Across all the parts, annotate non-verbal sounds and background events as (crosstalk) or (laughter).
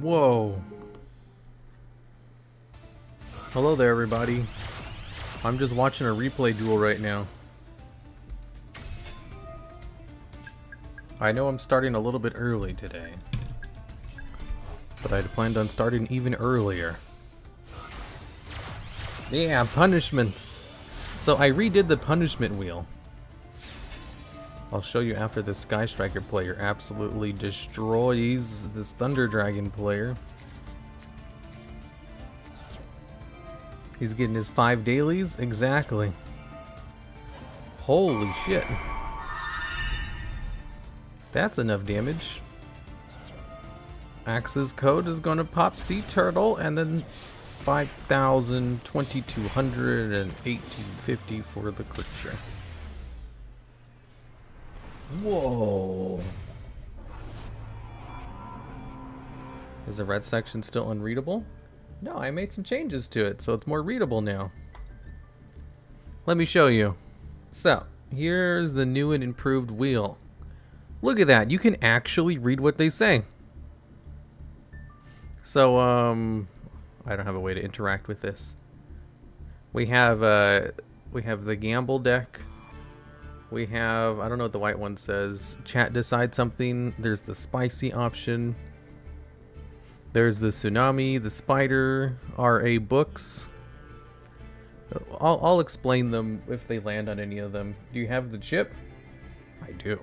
Whoa. Hello there, everybody. I'm just watching a replay duel right now. I know I'm starting a little bit early today. But I'd planned on starting even earlier. Yeah, punishments. So I redid the punishment wheel. I'll show you after the Sky Striker player absolutely destroys this Thunder Dragon player. He's getting his five dailies? Exactly. Holy shit. That's enough damage. Axe's code is going to pop Sea Turtle and then 5,000, 2,200, and 1,850 for the creature. Whoa. Is the red section still unreadable? No, I made some changes to it, so it's more readable now. Let me show you. So, here's the new and improved wheel. Look at that, you can actually read what they say. So, um, I don't have a way to interact with this. We have, uh, we have the gamble deck. We have, I don't know what the white one says. Chat decide something. There's the spicy option. There's the tsunami, the spider, RA books. I'll, I'll explain them if they land on any of them. Do you have the chip? I do.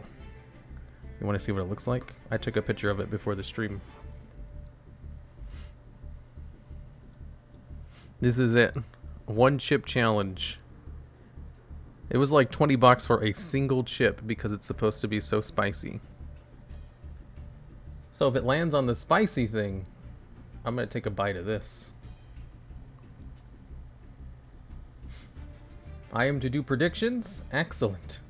You want to see what it looks like? I took a picture of it before the stream. This is it. One chip challenge. It was like 20 bucks for a single chip because it's supposed to be so spicy. So if it lands on the spicy thing, I'm going to take a bite of this. I am to do predictions? Excellent.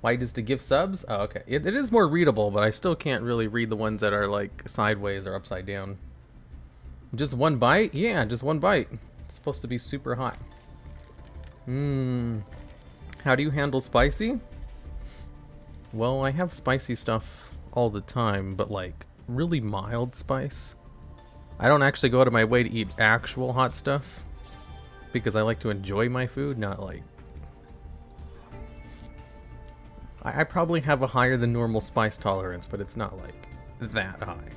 White is to give subs? Oh, okay. It, it is more readable, but I still can't really read the ones that are like sideways or upside down. Just one bite? Yeah, just one bite. It's supposed to be super hot. Mmm. How do you handle spicy? Well, I have spicy stuff all the time, but like really mild spice. I don't actually go out of my way to eat actual hot stuff because I like to enjoy my food, not like... I, I probably have a higher than normal spice tolerance, but it's not like that high.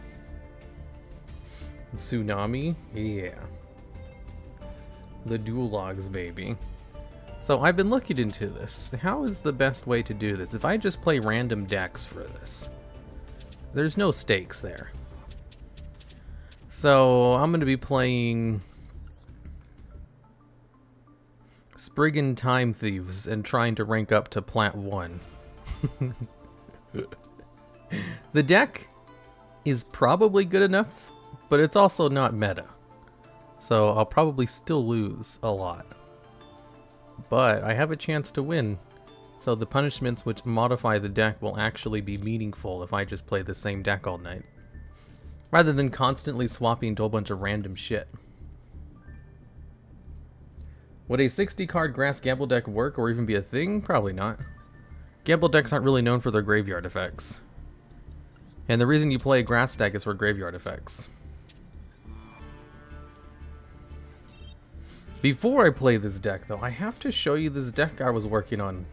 Tsunami? Yeah the Duel Logs, baby. So I've been looking into this. How is the best way to do this? If I just play random decks for this, there's no stakes there. So I'm going to be playing Spriggan Time Thieves and trying to rank up to Plat 1. (laughs) the deck is probably good enough, but it's also not meta. So I'll probably still lose a lot. But I have a chance to win. So the punishments which modify the deck will actually be meaningful if I just play the same deck all night. Rather than constantly swapping to a bunch of random shit. Would a 60 card grass gamble deck work or even be a thing? Probably not. Gamble decks aren't really known for their graveyard effects. And the reason you play a grass deck is for graveyard effects. Before I play this deck, though, I have to show you this deck I was working on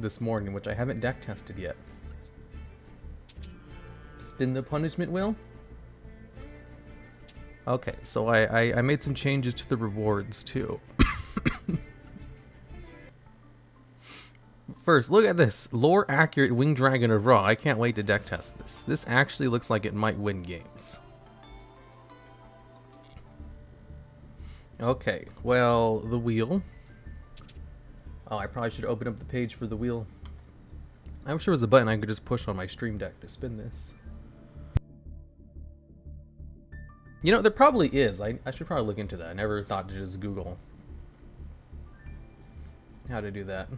this morning, which I haven't deck tested yet. Spin the punishment wheel. Okay, so I, I, I made some changes to the rewards, too. (coughs) First, look at this. Lore accurate Winged Dragon of Ra. I can't wait to deck test this. This actually looks like it might win games. Okay, well, the wheel. Oh, I probably should open up the page for the wheel. I wish there was a button I could just push on my stream deck to spin this. You know, there probably is. I, I should probably look into that. I never thought to just Google how to do that.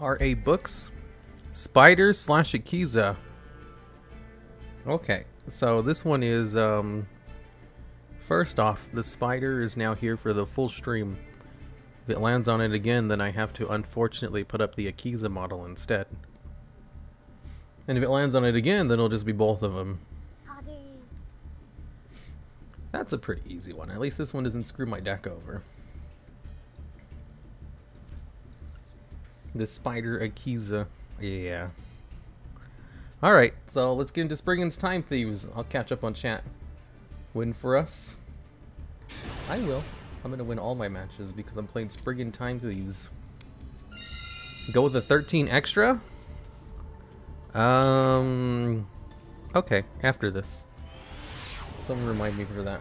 RA Books Spider slash Akiza. Okay, so this one is, um, first off, the spider is now here for the full stream. If it lands on it again, then I have to unfortunately put up the Akiza model instead. And if it lands on it again, then it'll just be both of them. That's a pretty easy one. At least this one doesn't screw my deck over. The Spider Akiza. Yeah. Alright, so let's get into Spriggan's Time Thieves. I'll catch up on chat. Win for us. I will. I'm gonna win all my matches because I'm playing Spriggan Time Thieves. Go with the 13 extra? Um... Okay, after this. Someone remind me for that.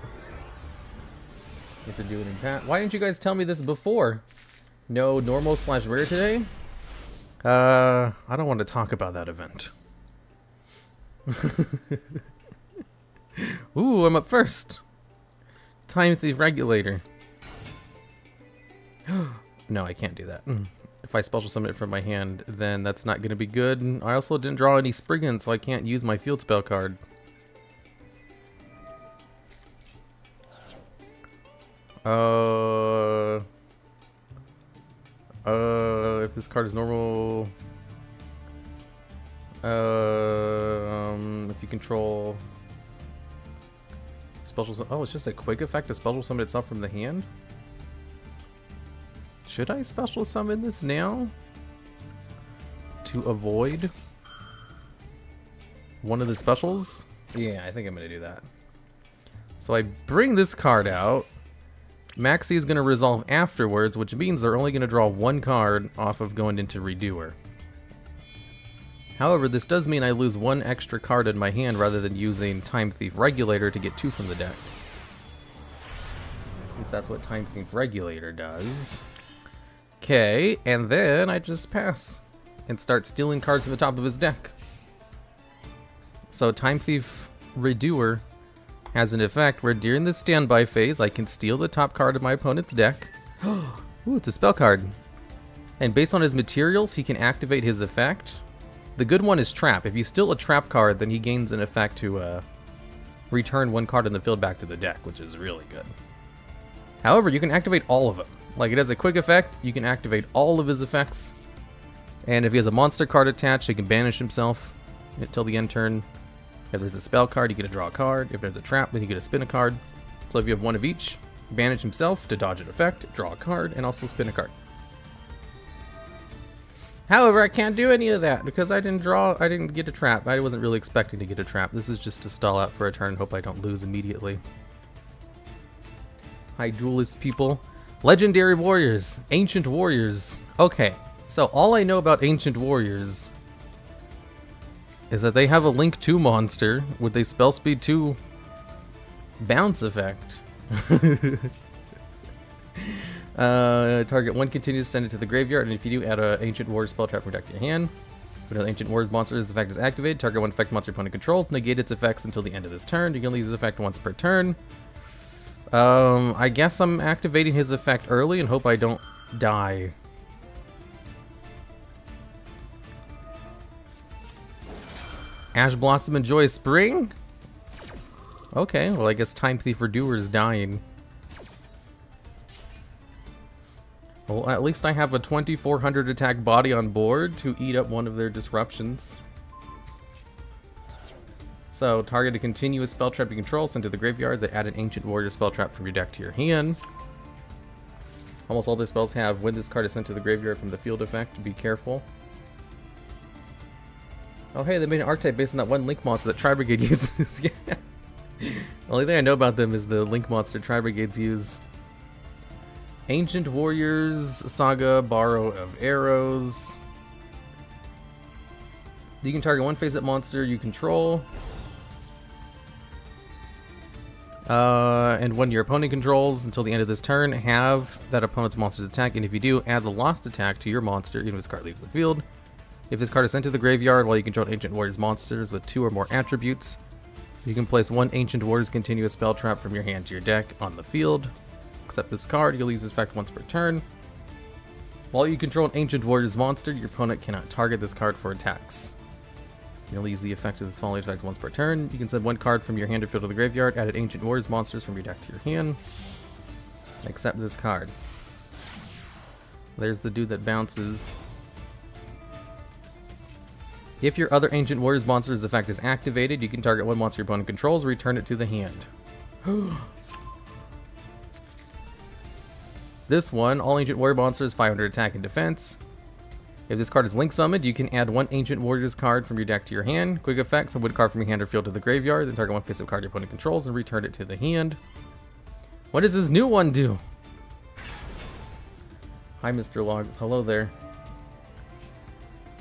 You have to do it in pat. Why didn't you guys tell me this before? No normal slash rare today? Uh, I don't want to talk about that event. (laughs) Ooh, I'm up first. Time Thief Regulator. (gasps) no, I can't do that. Mm. If I special summon it from my hand, then that's not going to be good. I also didn't draw any Spriggan, so I can't use my field spell card. Uh, uh, if this card is normal, uh, um, if you control special, oh, it's just a quick effect to special summon itself from the hand. Should I special summon this now to avoid one of the specials? Yeah, I think I'm gonna do that. So I bring this card out. Maxx C is going to resolve afterwards, which means they're only going to draw one card off of going into Redoer. However, this does mean I lose one extra card in my hand rather than using Time Thief Regulator to get two from the deck. Since that's what Time Thief Regulator does. Okay, and then I just pass and start stealing cards from the top of his deck. So Time Thief Redoer has an effect where during the standby phase, I can steal the top card of my opponent's deck. (gasps) Ooh, it's a spell card. And based on his materials, he can activate his effect. The good one is Trap. If you steal a Trap card, then he gains an effect to uh, return one card in the field back to the deck, which is really good. However, you can activate all of them. Like, it has a quick effect, you can activate all of his effects. And if he has a monster card attached, he can banish himself until the end turn. If there's a spell card, you get to draw a card. If there's a trap, then you get to spin a card. So if you have one of each, banish himself to dodge an effect, draw a card, and also spin a card. However, I can't do any of that because I didn't draw, I didn't get a trap. I wasn't really expecting to get a trap. This is just to stall out for a turn and hope I don't lose immediately. Hi, duelist people. Legendary warriors, ancient warriors. Okay, so all I know about ancient warriors is that they have a Link 2 monster with a Spell Speed 2 bounce effect. (laughs) uh, target one continues to send it to the graveyard, and if you do, add an Ancient Warrior spell trap protect your hand. When an Ancient Warriors monster's effect is activated, target one effect monster opponent control, negate its effects until the end of this turn. You can only use this effect once per turn. Um, I guess I'm activating his effect early and hope I don't die. Ash Blossom & Joyous Spring? Okay, well I guess Time Thief Redoer is dying. Well, at least I have a 2400 attack body on board to eat up one of their disruptions. So, target a continuous spell trap you control, sent to the graveyard, that add an Ancient Warrior spell trap from your deck to your hand. Almost all their spells have when this card is sent to the graveyard from the field effect, be careful. Oh hey, they made an archetype based on that one Link monster that Tri Brigade (laughs) uses. yeah. The only thing I know about them is the Link monster Tri Brigades use. Ancient Warriors Saga, Borrow of Arrows. You can target one Phase Up monster you control. Uh, and when your opponent controls until the end of this turn, have that opponent's monster's attack, and if you do, add the lost attack to your monster, even if this card leaves the field. If this card is sent to the graveyard while you control Ancient Warriors monsters with two or more attributes, you can place one Ancient Warriors continuous spell trap from your hand to your deck on the field. Except this card, you'll use this effect once per turn. While you control an Ancient Warriors monster, your opponent cannot target this card for attacks. You'll use the effect of this following effect once per turn. You can send one card from your hand or field to the graveyard, add an Ancient Warriors monsters from your deck to your hand. Except this card. There's the dude that bounces. If your other Ancient Warriors monster's effect is activated, you can target one monster your opponent controls, return it to the hand. (gasps) this one, all Ancient Warrior monsters, 500 attack and defense. If this card is link summoned, you can add one Ancient Warriors card from your deck to your hand. Quick effects, a wood card from your hand or field to the graveyard, then target one face-up card your opponent controls and return it to the hand. What does this new one do? Hi, Mr. Logs. Hello there.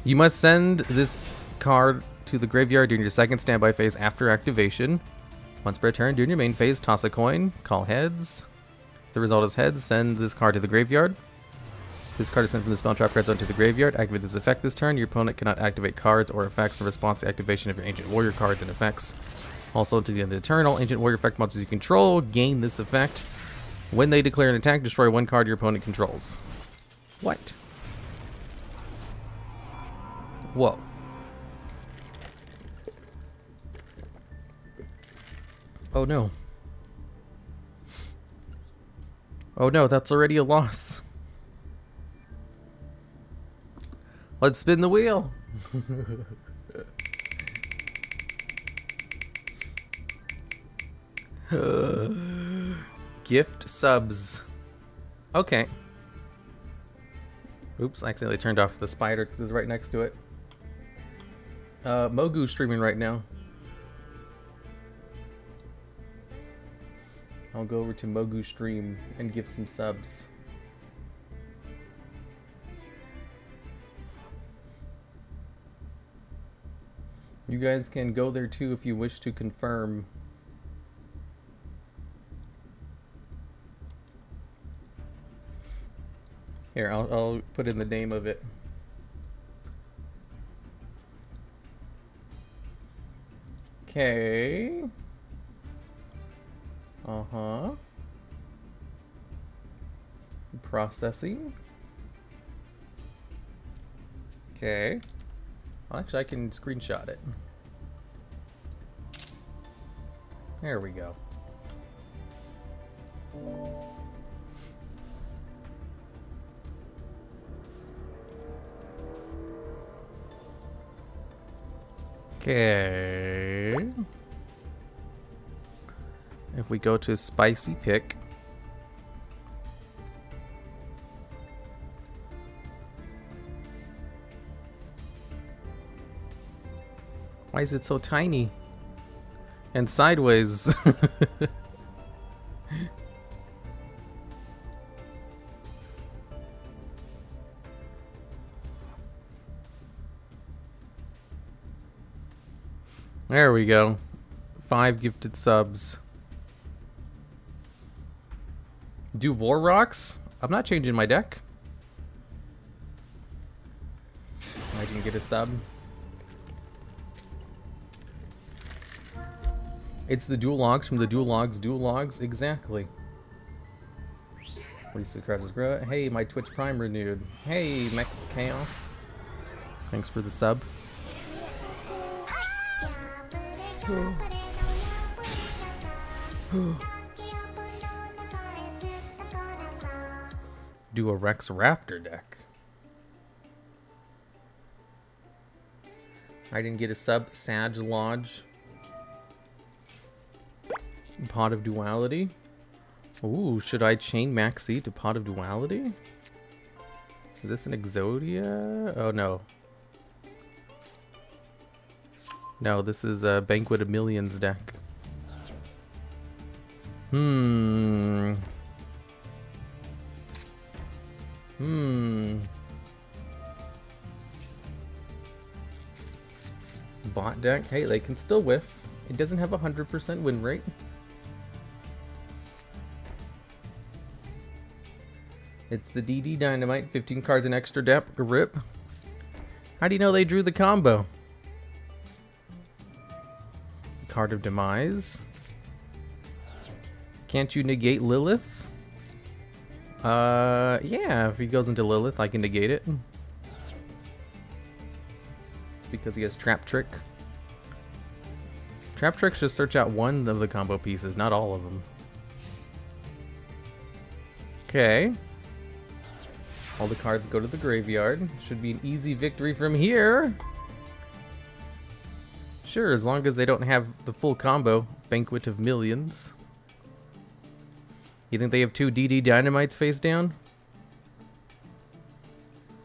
You must send this card to the graveyard during your second standby phase after activation. Once per turn, during your main phase, toss a coin, call heads. If the result is heads, send this card to the graveyard. This card is sent from the spell trap card zone to the graveyard. Activate this effect this turn. Your opponent cannot activate cards or effects in response to activation of your Ancient Warrior cards and effects. Also, to the end of the turn, all Ancient Warrior effect monsters you control gain this effect. When they declare an attack, destroy one card your opponent controls. What? Whoa. Oh no. Oh no, that's already a loss. Let's spin the wheel. (laughs) Gift subs. Okay. Oops, I accidentally turned off the spider because it's right next to it. Uh, Mogu's streaming right now. I'll go over to Mogu stream and give some subs. You guys can go there too if you wish to confirm. Here, I'll, I'll put in the name of it. Okay. Uh-huh. Processing. Okay. Actually, I can screenshot it. There we go. Okay. If we go to spicy pick. Why is it so tiny? And sideways. (laughs) there we go. Five gifted subs. Do War Rocks? I'm not changing my deck. I can get a sub. It's the Duel Logs from the Duel Logs, Duel Logs, exactly. subscribers grow. Hey, my Twitch Prime renewed. Hey, Mex Chaos. Thanks for the sub. Do a Rex Raptor deck. I didn't get a sub. Sag Lodge. Pot of Duality. Ooh, should I chain Maxx C to Pot of Duality? Is this an Exodia? Oh, no. No, this is a Banquet of Millions deck. Hmm. Hmm. Bot deck. Hey, they can still whiff. It doesn't have a 100% win rate. It's the DD Dynamite, 15 cards and extra depth, rip. How do you know they drew the combo? Card of Demise. Can't you negate Lilith? Uh, yeah, if he goes into Lilith, I can negate it. It's because he has Trap Trick. Trap Tricks just search out one of the combo pieces, not all of them. Okay. All the cards go to the graveyard. Should be an easy victory from here. Sure, as long as they don't have the full combo. Banquet of Millions. You think they have two DD Dynamites face down?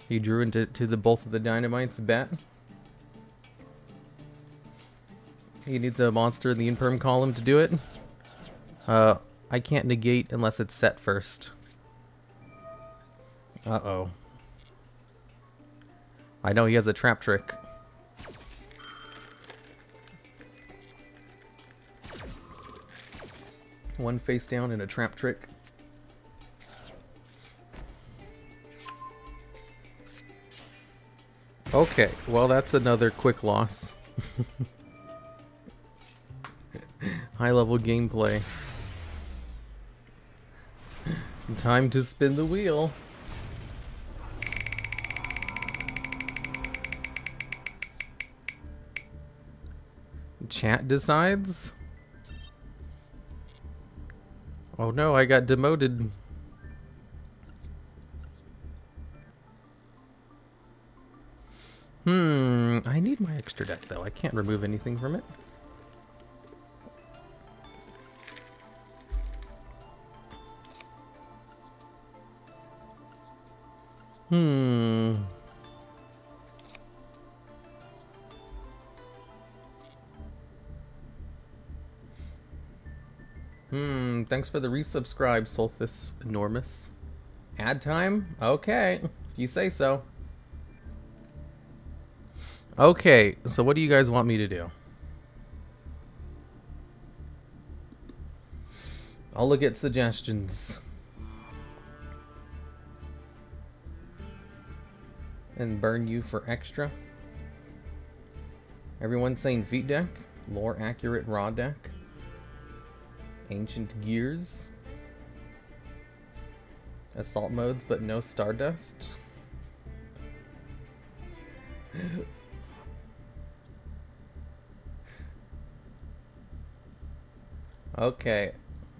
You drew into to the both of the Dynamites bet? He needs a monster in the Infirm column to do it. Uh, I can't negate unless it's set first. Uh-oh. I know he has a trap trick. One face down and a trap trick. Okay, well that's another quick loss. (laughs) High level gameplay. Time to spin the wheel. Chat decides? Oh no, I got demoted. Hmm, I need my extra deck though. I can't remove anything from it. Hmm. Hmm, thanks for the resubscribe, Solthis Enormous. Ad time? Okay, if you say so. Okay, so what do you guys want me to do? I'll look at suggestions. and burn you for extra. Everyone's saying feet deck, lore accurate Ra deck, ancient gears, assault modes but no stardust. okay,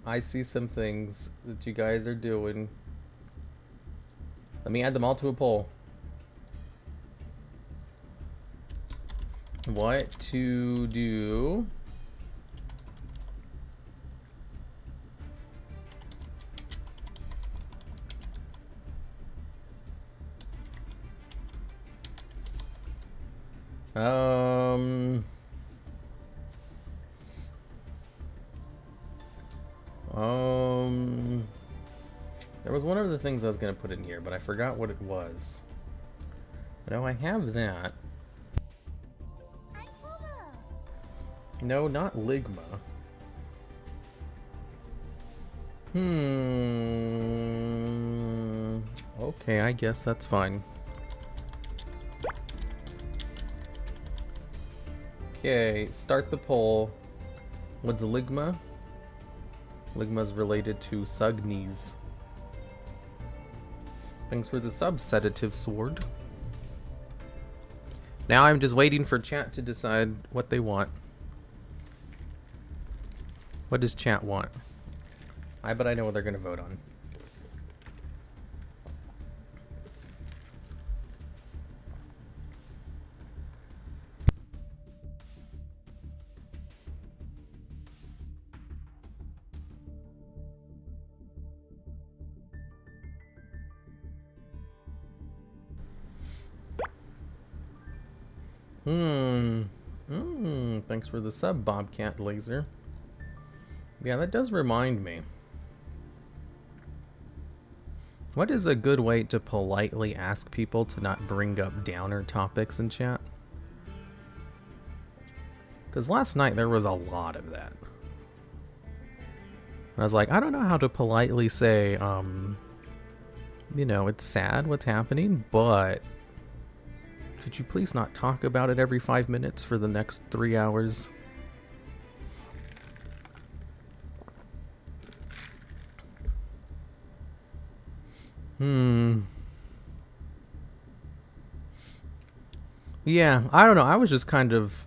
I see some things that you guys are doing. Let me add them all to a poll. what to do. Um... Um... There was one of the things I was going to put in here, but I forgot what it was. No, I have that. No, not Ligma. Hmm. Okay, I guess that's fine. Okay, start the poll. What's Ligma? Ligma's related to Sugnees. Thanks for the sub, Sedative Sword. Now I'm just waiting for chat to decide what they want. What does chat want? I bet I know what they're going to vote on. Hmm. Hmm. Thanks for the sub, Bobcat Laser. Yeah, that does remind me. What is a good way to politely ask people to not bring up downer topics in chat? Because last night there was a lot of that. And I was like, I don't know how to politely say, um, you know, it's sad what's happening, but could you please not talk about it every five minutes for the next three hours? Hmm. Yeah, I don't know. I was just kind of...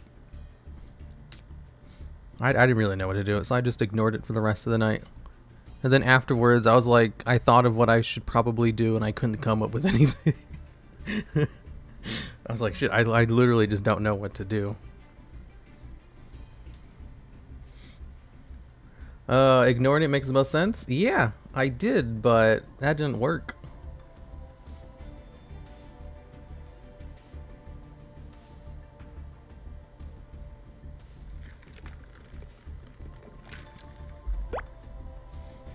I, I didn't really know what to do, so I just ignored it for the rest of the night. And then afterwards, I was like, I thought of what I should probably do, and I couldn't come up with (laughs) anything. I was like, shit, I, I literally just don't know what to do. Uh, ignoring it makes the most sense? Yeah, I did, but that didn't work.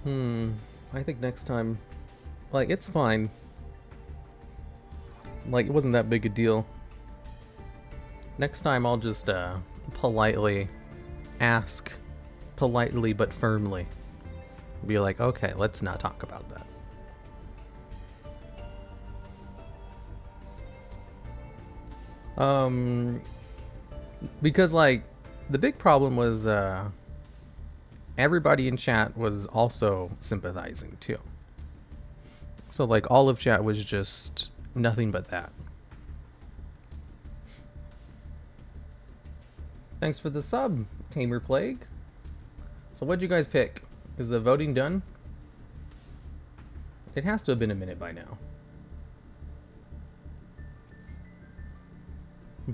Hmm, I think next time, like, it's fine. Like, it wasn't that big a deal. Next time I'll just, uh, politely ask politely but firmly. Be like, okay, let's not talk about that. Um, because like the big problem was uh, everybody in chat was also sympathizing too. So like all of chat was just nothing but that. Thanks for the sub, Tamer Plague. So what'd you guys pick? Is the voting done? It has to have been a minute by now.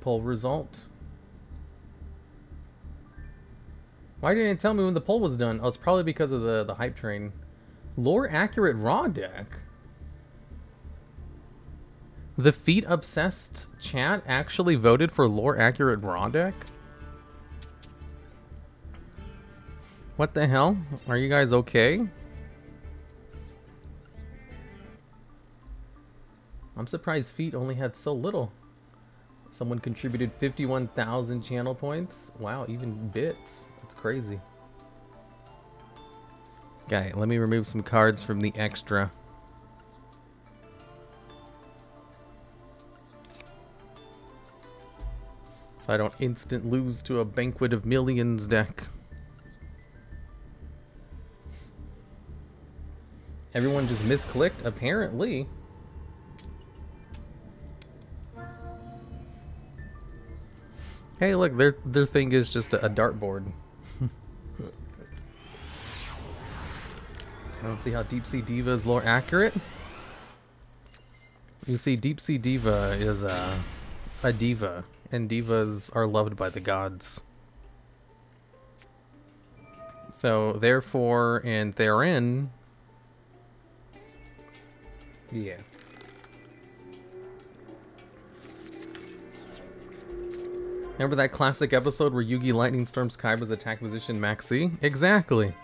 Poll result. Why didn't it tell me when the poll was done? Oh, it's probably because of the, the hype train. Lore accurate Ra deck? The feet obsessed chat actually voted for lore accurate Ra deck? What the hell? Are you guys okay? I'm surprised Feet only had so little. Someone contributed 51,000 channel points. Wow, even bits. That's crazy. Okay, let me remove some cards from the extra. So I don't instant lose to a Banquet of Millions deck. Everyone just misclicked, apparently. Hey, look, their their thing is just a, a dartboard. (laughs) I don't see how Deep Sea Diva is lore accurate. You see, Deep Sea Diva is a, a diva, and divas are loved by the gods. So, therefore, and therein, yeah. Remember that classic episode where Yugi Lightning Storms Kaiba's attack position Maxx C? Exactly.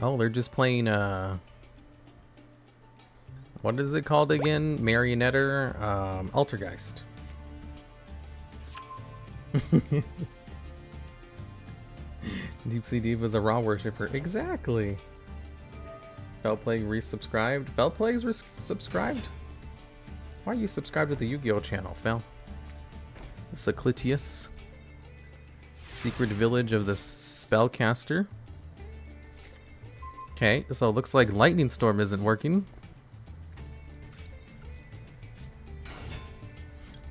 Oh, they're just playing, uh... What is it called again? Marionetter? Um, Altergeist. (laughs) Deep Sea Diva's a Ra worshipper. Exactly. Felplague resubscribed. Felplague's resubscribed? Why are you subscribed to the Yu-Gi-Oh channel, Fel? It's the Clitius. Secret Village of the Spellcaster. Okay, so it looks like Lightning Storm isn't working.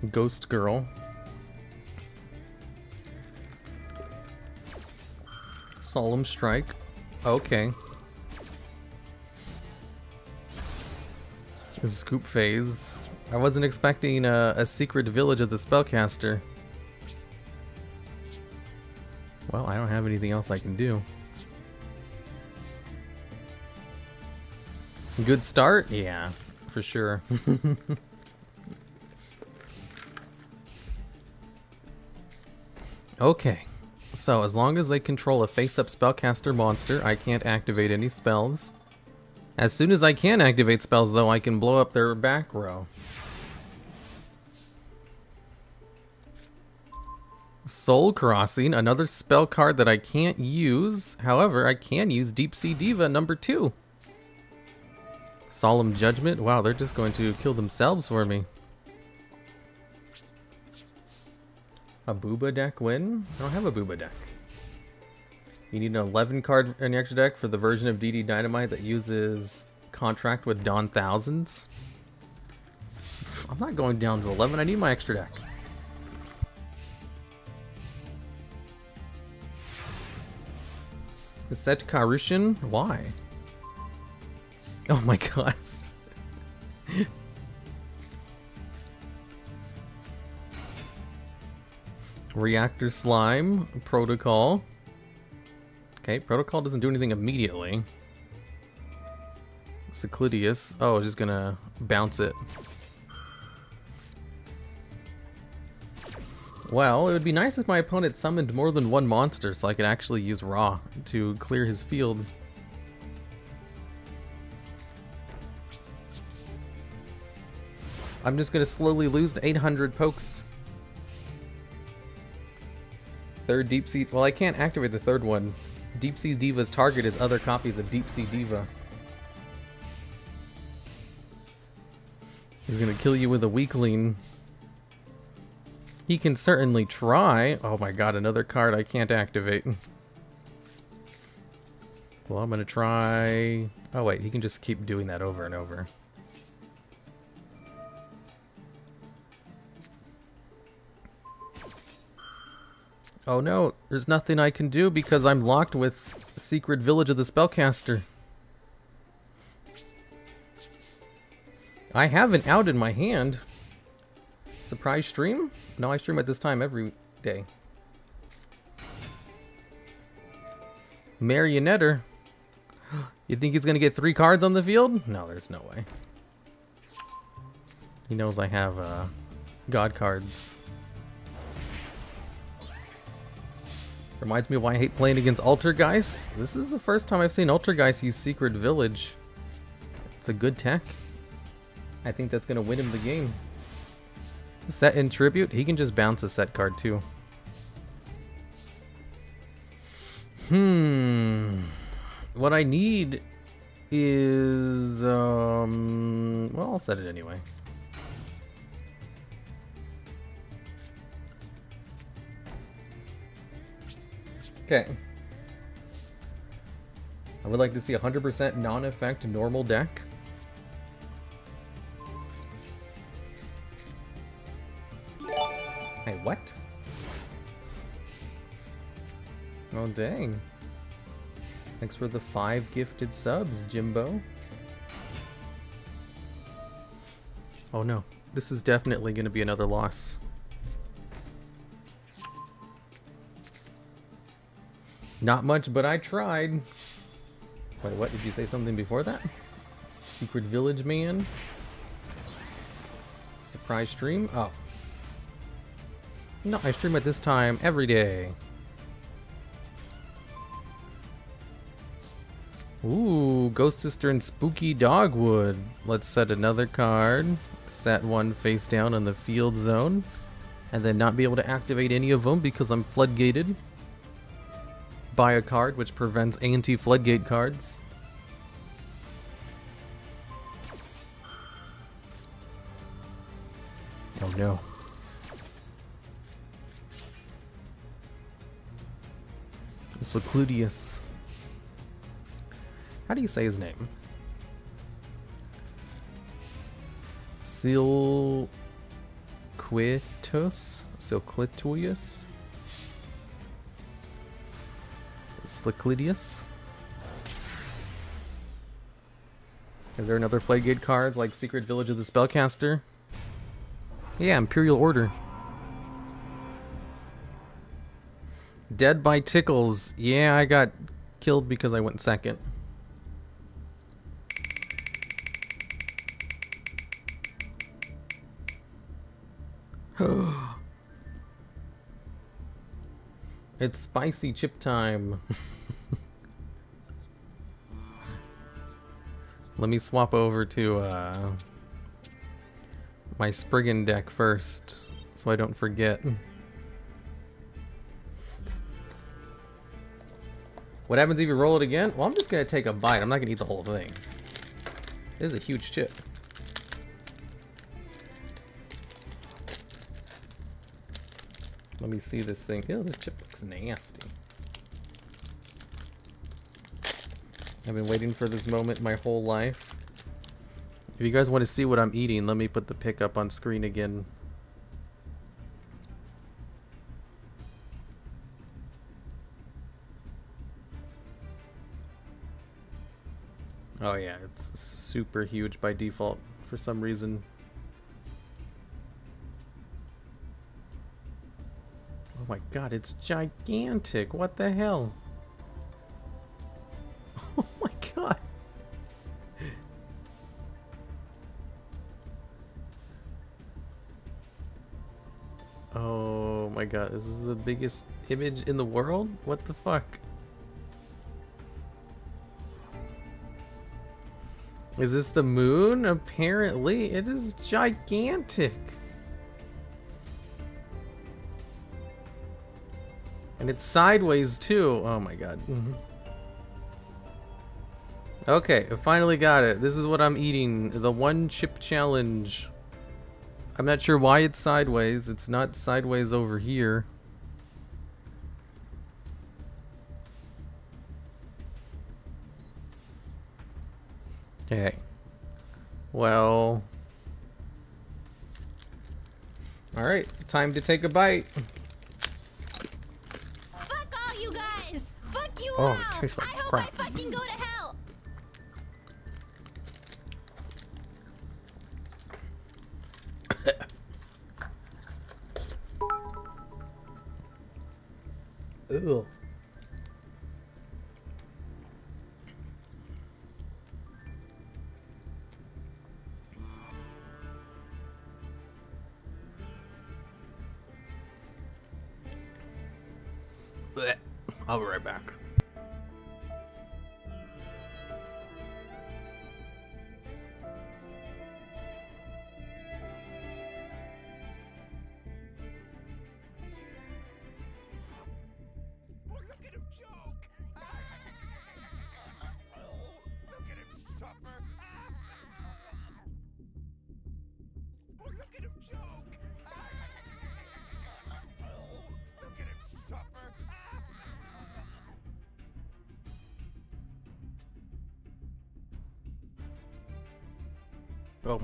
Ghost Girl. Solemn Strike. Okay. Scoop phase. I wasn't expecting a, a secret village of the spellcaster. Well, I don't have anything else I can do. Good start? Yeah, for sure. (laughs) okay, so as long as they control a face-up spellcaster monster, I can't activate any spells. As soon as I can activate spells, though, I can blow up their back row. Soul Crossing, another spell card that I can't use. However, I can use Deep Sea Diva number two. Solemn Judgment. Wow, they're just going to kill themselves for me. A Booba deck win? I don't have a Booba deck. You need an 11 card in your extra deck for the version of DD Dynamite that uses contract with Don Thousands. I'm not going down to 11, I need my extra deck. Set Karushin? Why? (laughs) Oh my god. Reactor Slime, Protocol. Okay, Protocol doesn't do anything immediately. Seclidius. Oh, just gonna bounce it. Well, it would be nice if my opponent summoned more than one monster so I could actually use Ra to clear his field. I'm just gonna slowly lose to 800 pokes. Third Deep Sea. Well, I can't activate the third one. Deep Sea Diva's target is other copies of Deep Sea Diva. He's gonna kill you with a weakling. He can certainly try. Oh my god, another card I can't activate. Well, I'm gonna try... Oh wait, he can just keep doing that over and over. Oh no, there's nothing I can do because I'm locked with Secret Village of the Spellcaster. I have an out in my hand. Surprise stream? No, I stream at this time every day. Marionetter. (gasps) You think he's gonna get three cards on the field? No, there's no way. He knows I have uh, god cards. Reminds me why I hate playing against Altergeist. This is the first time I've seen Altergeist use Secret Village. It's a good tech. I think that's gonna win him the game. Set in tribute, he can just bounce a set card too. Hmm. What I need is um well I'll set it anyway. Okay. I would like to see 100% non-effect normal deck. Hey, what? Oh, dang. Thanks for the five gifted subs, Jimbo. Oh no, this is definitely going to be another loss. Not much, but I tried. Wait, what? Did you say something before that? Secret Village Man? Surprise stream? Oh. No, I stream at this time every day. Ooh, Ghost Sister and Spooky Dogwood. Let's set another card. Set one face down on the field zone. And then not be able to activate any of them because I'm floodgated buy a card which prevents anti-floodgate cards. Oh no. Secludius. How do you say his name? Silquitus? Silquitius? Sliclidius. Is there another Floodgate cards like Secret Village of the Spellcaster? Yeah, Imperial Order. Dead by Tickles. Yeah, I got killed because I went second. (gasps) Oh. It's spicy chip time. (laughs) Let me swap over to uh, my Spriggan deck first, so I don't forget. What happens if you roll it again? Well, I'm just gonna take a bite. I'm not gonna eat the whole thing. This is a huge chip. Let me see this thing. Ew, this chip looks nasty. I've been waiting for this moment my whole life. If you guys want to see what I'm eating, let me put the pick up on screen again. Oh yeah, it's super huge by default for some reason. Oh my god, it's gigantic. What the hell? (laughs) Oh my god. Oh my god, this is the biggest image in the world? What the fuck? Is this the moon? Apparently, it is gigantic. And it's sideways too. Oh my god. Mm-hmm. Okay, I finally got it. This is what I'm eating. The one chip challenge. I'm not sure why it's sideways. It's not sideways over here. Okay. Well. Alright, time to take a bite. Oh, all! it tastes like I hope crap. I fucking go to hell! Ew. I'll be right back.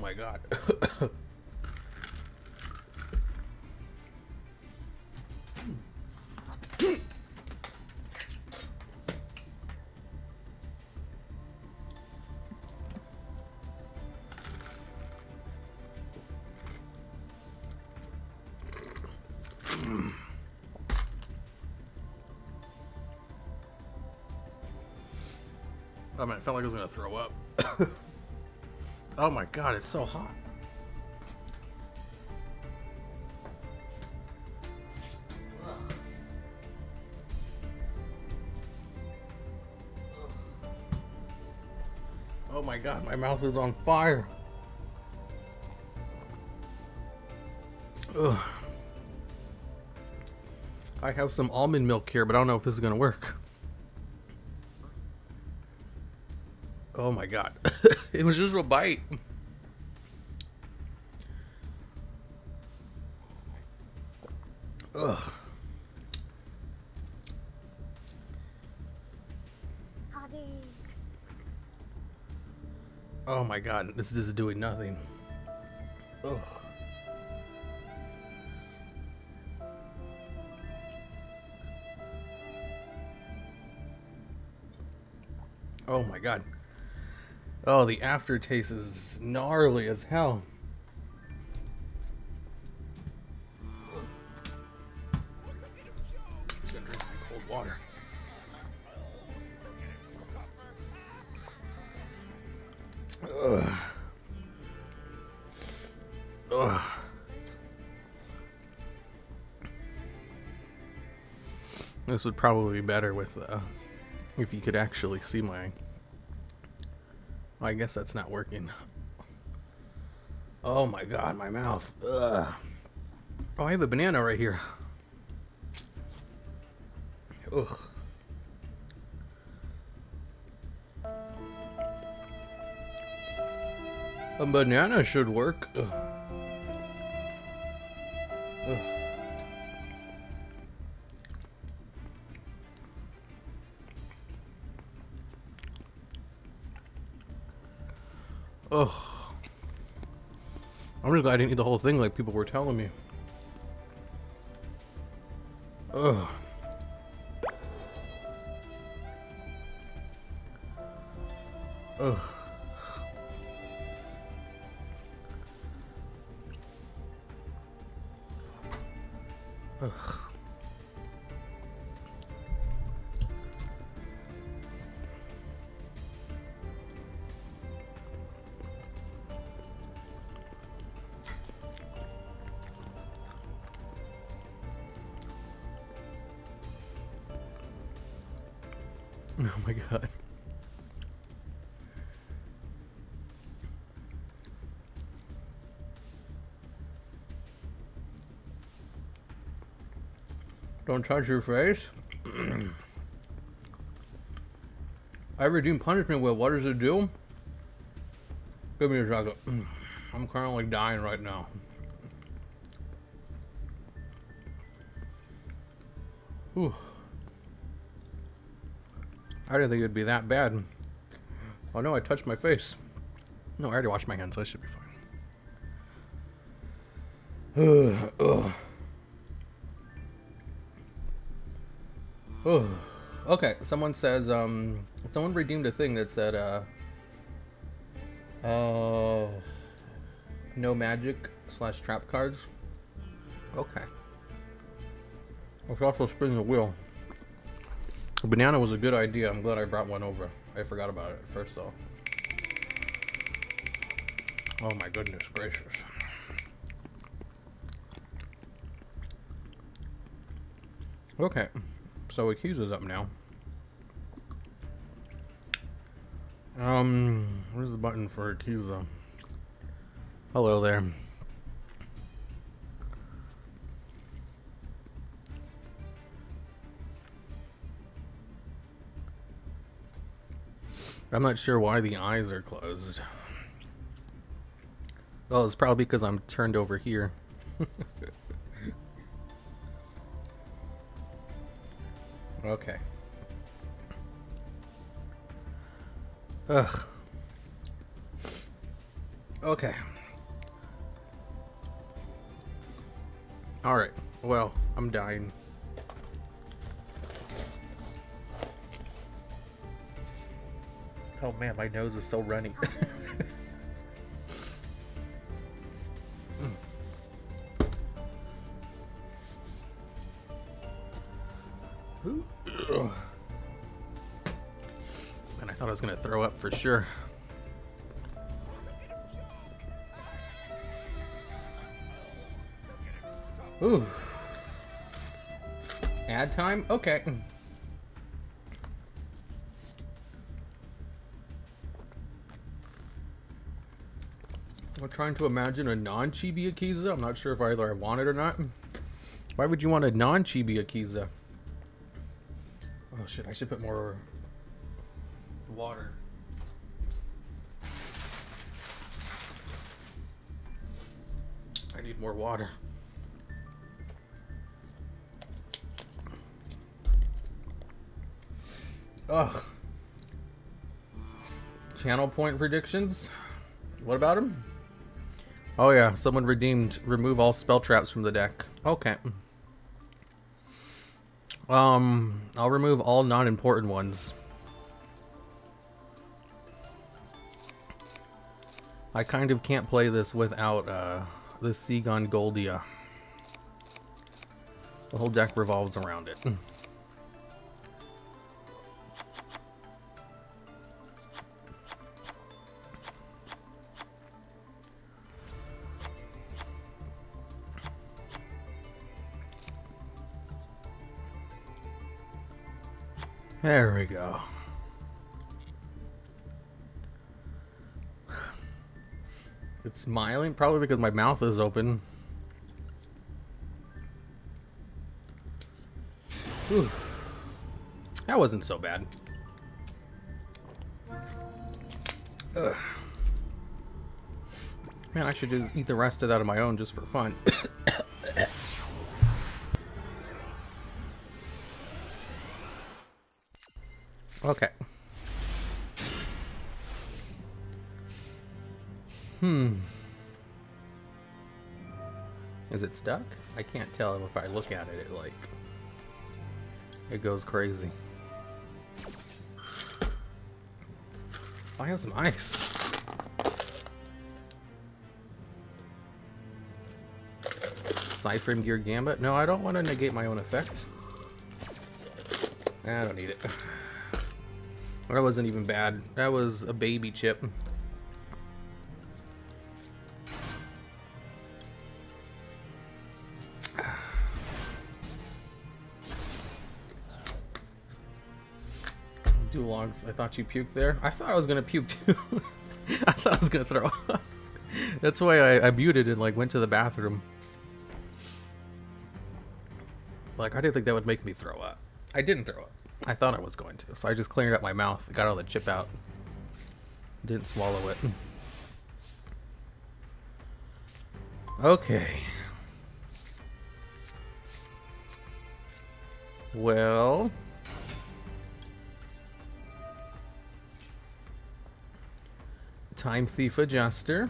My god. (coughs) Oh man, I felt like I was gonna throw up. (coughs) (coughs) oh my god, it's so hot. Oh my god, my mouth is on fire. Ugh. I have some almond milk here, but I don't know if this is gonna work. Oh my god. (laughs) it was just a bite. Ugh. Oh my god, this is doing nothing. Ugh. Oh my god. Oh, the aftertaste is gnarly as hell. Just gonna drink some cold water. Ugh. Ugh. This would probably be better with uh, if you could actually see my. I guess that's not working. Oh my god, my mouth. Ugh. Oh, I have a banana right here. Ugh. A banana should work. Ugh. Glad I didn't eat the whole thing like people were telling me. Ugh. Don't touch your face. I redeem punishment with What does it do? Give me a second. (clears throat) I'm currently dying right now. Whew. I didn't think it'd be that bad. Oh no, I touched my face. No, I already washed my hands, so I should be fine. (sighs) Ugh, ugh. Okay, someone says, um, someone redeemed a thing that said, uh, uh, no magic slash trap cards. Okay. Let's also spin the wheel. Banana was a good idea. I'm glad I brought one over. I forgot about it first, though. Oh my goodness gracious. Okay, so Akiza's up now. Um, where's the button for Akiza? Hello there. I'm not sure why the eyes are closed. Oh, it's probably because I'm turned over here. (laughs) okay. Ugh. Okay. Alright. Well, I'm dying. Oh man, my nose is so runny. (laughs) Throw up for sure. Ooh. Ad time? Okay. I'm trying to imagine a non-chibi Akiza. I'm not sure if either I want it or not. Why would you want a non-chibi Akiza? Oh shit, I should put more water. I need more water. Ugh. Channel point predictions? What about him? Oh yeah, someone redeemed remove all spell traps from the deck. Okay. Um, I'll remove all non-important ones. I kind of can't play this without uh, the Seagon Goldia. The whole deck revolves around it. There we go. It's smiling, probably because my mouth is open. Whew. That wasn't so bad. Ugh. Man, I should just eat the rest of that on my own just for fun. (coughs) stuck? I can't tell if I look at it, it like... It goes crazy. I have some ice. Cyframe Gear Gambit? No, I don't want to negate my own effect. I don't need it. (sighs) That wasn't even bad. That was a baby chip. Duel Logs, I thought you puked there. I thought I was gonna puke too. (laughs) I thought I was gonna throw up. (laughs) That's why I, I muted and like went to the bathroom. Like I didn't think that would make me throw up. I didn't throw up. I thought I was going to, so I just cleared up my mouth, got all the chip out. Didn't swallow it. (laughs) Okay. Well, Time Thief Adjuster.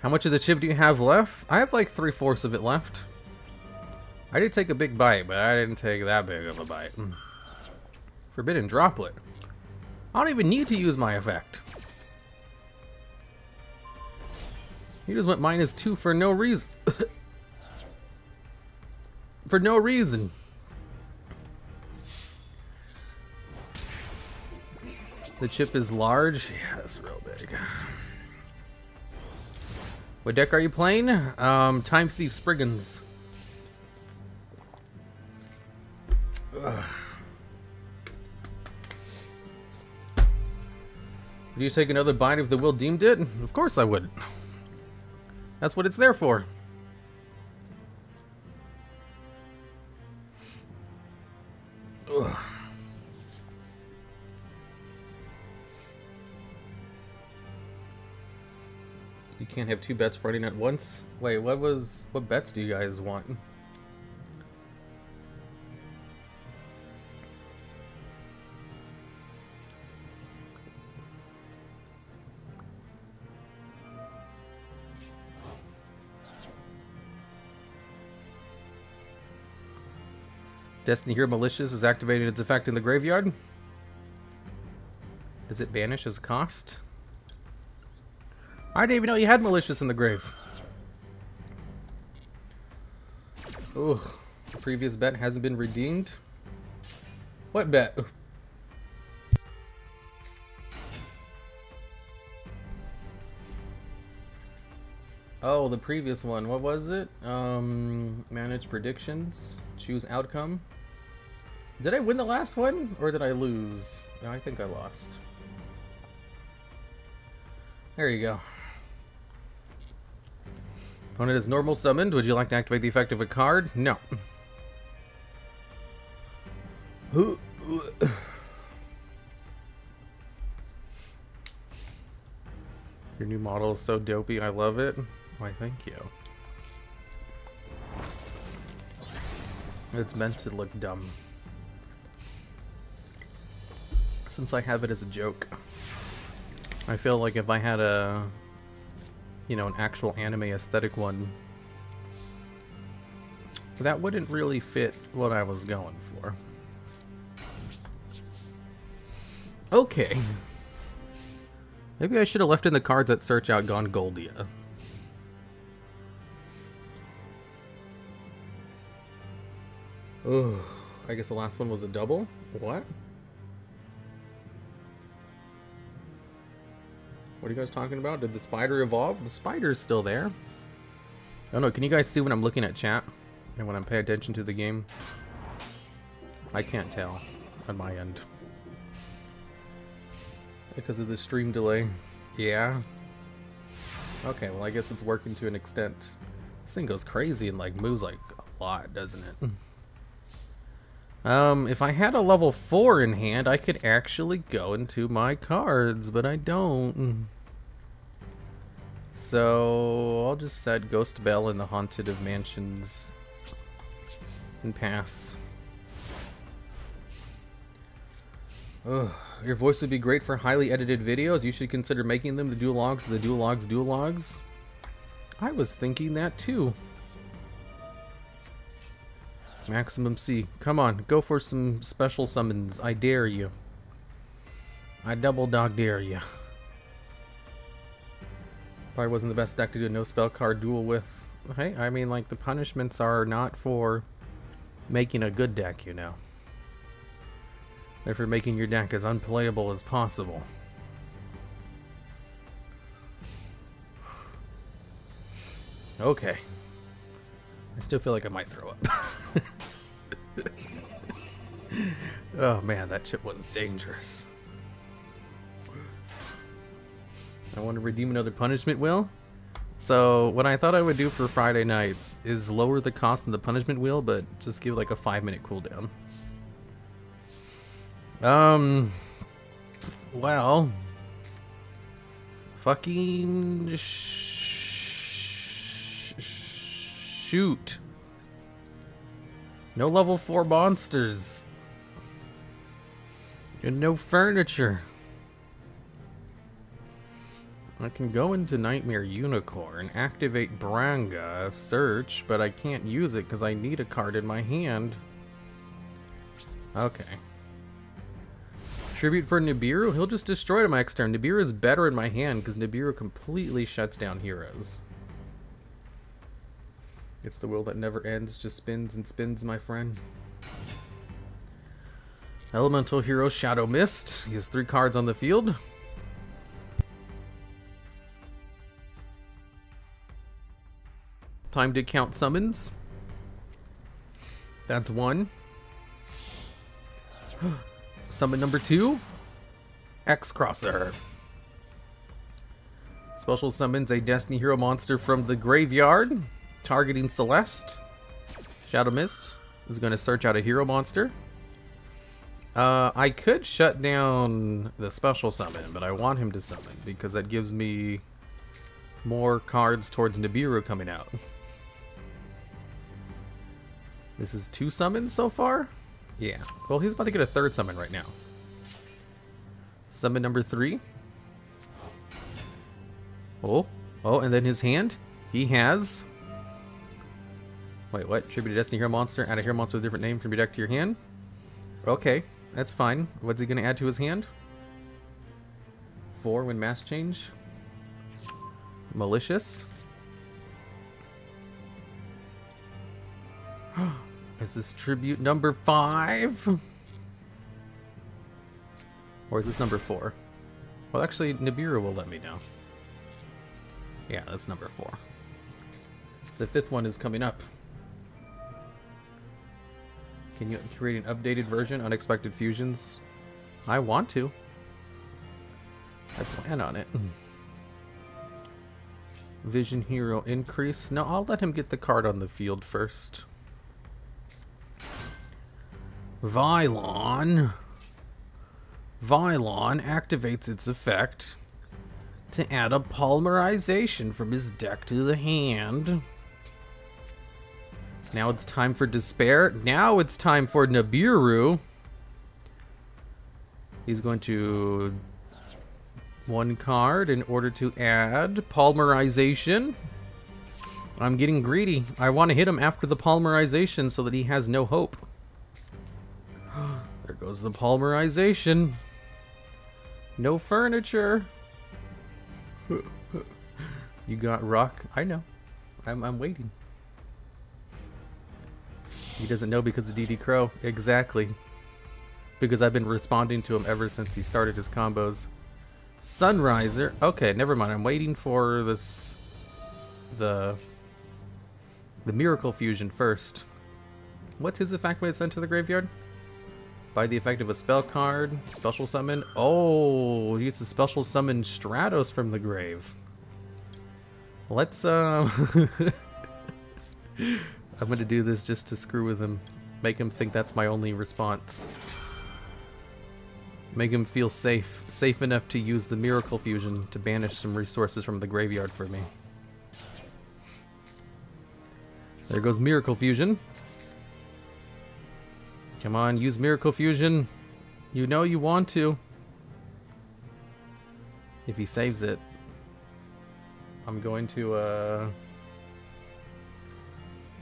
How much of the chip do you have left? I have like three-fourths of it left. I did take a big bite, but I didn't take that big of a bite. Hmm. Forbidden Droplet. I don't even need to use my effect. He just went minus two for no reason. (coughs) for no reason. The chip is large. Yeah, it's real big. What deck are you playing? Um, Time Thief Spriggans. Would you take another bite if the will deemed it? Of course I would. That's what it's there for. Ugh. You can't have two bets running at once? Wait, what was... What bets do you guys want? Destiny Hero Malicious is activating its effect in the graveyard. Does it banish as a cost? I didn't even know you had Malicious in the grave. Ugh. The previous bet hasn't been redeemed. What bet? Oh, the previous one. What was it? Um, manage predictions. Choose outcome. Did I win the last one? Or did I lose? No, I think I lost. There you go. Opponent is normal summoned. Would you like to activate the effect of a card? No. Your new model is so dopey. I love it. Why, thank you. It's meant to look dumb. Since I have it as a joke. I feel like if I had a, you know, an actual anime aesthetic one, that wouldn't really fit what I was going for. Okay. Maybe I should have left in the cards that search out Golgonda. Oh, I guess the last one was a double? What? What are you guys talking about? Did the spider evolve? The spider's still there. I don't know, can you guys see when I'm looking at chat? And when I'm paying attention to the game? I can't tell on my end. Because of the stream delay. Yeah. Okay, well I guess it's working to an extent. This thing goes crazy and like moves like a lot, doesn't it? Um, if I had a level 4 in hand, I could actually go into my cards, but I don't. So, I'll just set Ghost Belle in the Haunted of Mansions and pass. Ugh, your voice would be great for highly edited videos. You should consider making them the duologs, the duologs, duologs. I was thinking that too. Maxx C. Come on, go for some special summons. I dare you. I double dog dare you. Probably wasn't the best deck to do a no spell card duel with. Hey, I mean, like, the punishments are not for making a good deck, you know. They're for making your deck as unplayable as possible. (sighs) Okay. I still feel like I might throw up. (laughs) oh man, that chip was dangerous. I want to redeem another punishment wheel. So what I thought I would do for Friday nights is lower the cost of the punishment wheel, but just give like a five minute cooldown. Um, well, fucking sh- shoot. No level four monsters. And no furniture. I can go into Nightmare Unicorn, activate Branga, search, but I can't use it because I need a card in my hand. Okay. Tribute for Nibiru? He'll just destroy it on my next turn. Nibiru is better in my hand because Nibiru completely shuts down heroes. It's the wheel that never ends, just spins and spins, my friend. Elemental Hero Shadow Mist. He has three cards on the field. Time to count summons. That's one. (gasps) Summon number two. X Crosser. Special summons a Destiny Hero monster from the graveyard, targeting Celeste. Shadow Mist is going to search out a hero monster. Uh, I could shut down the special summon, but I want him to summon because that gives me more cards towards Nibiru coming out. (laughs) This is two summons so far? Yeah. Well, he's about to get a third summon right now. Summon number three. Oh. Oh, and then his hand. He has... Wait, what? Tribute to Destiny Hero Monster. Add a hero monster with a different name from your deck to your hand. Okay, that's fine. What's he going to add to his hand? Four when mass change. Malicious. (gasps) Is this tribute number five? Or is this number four? Well, actually, Nibiru will let me know. Yeah, that's number four. The fifth one is coming up. Can you create an updated version, Unexpected Fusions? I want to. I plan on it. Vision Hero increase. No, I'll let him get the card on the field first. Vyon. Vyon activates its effect to add a polymerization from his deck to the hand. Now it's time for Despair. Now it's time for Nibiru. He's going to one card in order to add polymerization. I'm getting greedy. I want to hit him after the polymerization so that he has no hope. There goes the polymerization. No furniture. (laughs) you got rock. I know. I'm, I'm waiting. He doesn't know because of DD Crow. Exactly. Because I've been responding to him ever since he started his combos. Sunriser. Okay, never mind. I'm waiting for this... The... The Miracle Fusion first. What's his effect when it's sent to the graveyard? By the effect of a spell card, special summon. Oh, he gets a special summon Stratos from the grave. Let's, uh... (laughs) I'm gonna do this just to screw with him. Make him think that's my only response. Make him feel safe. Safe enough to use the Miracle Fusion to banish some resources from the graveyard for me. There goes Miracle Fusion. Come on, use Miracle Fusion. You know you want to. If he saves it. I'm going to, uh...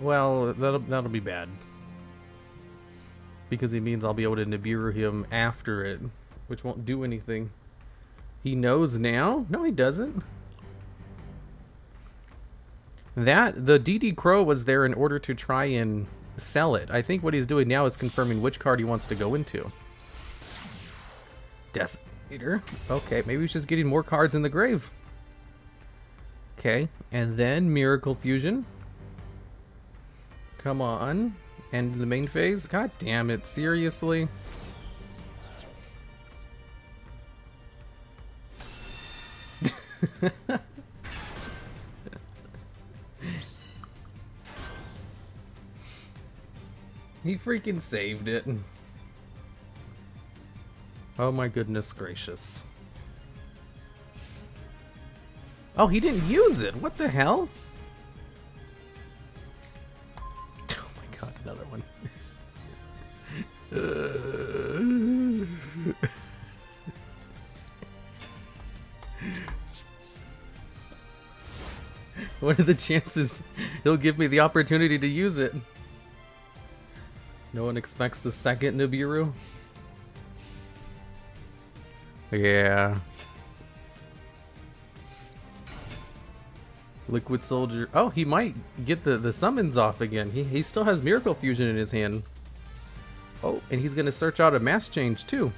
Well, that'll, that'll be bad. Because it means I'll be able to Nibiru him after it which won't do anything. He knows now? No, he doesn't. That the DD Crow was there in order to try and sell it. I think what he's doing now is confirming which card he wants to go into. Decimator. Okay, maybe he's just getting more cards in the grave. Okay, and then Miracle Fusion. Come on. And the main phase? God damn it, seriously? (laughs) he freaking saved it. Oh my goodness gracious. Oh, he didn't use it. What the hell? (laughs) Oh my god, another one. (laughs) what are the chances he'll give me the opportunity to use it? No one expects the second Nibiru? Yeah. Liquid Soldier. Oh, he might get the, the summons off again. He, he still has Miracle Fusion in his hand. Oh, and he's going to search out a Mask Change too.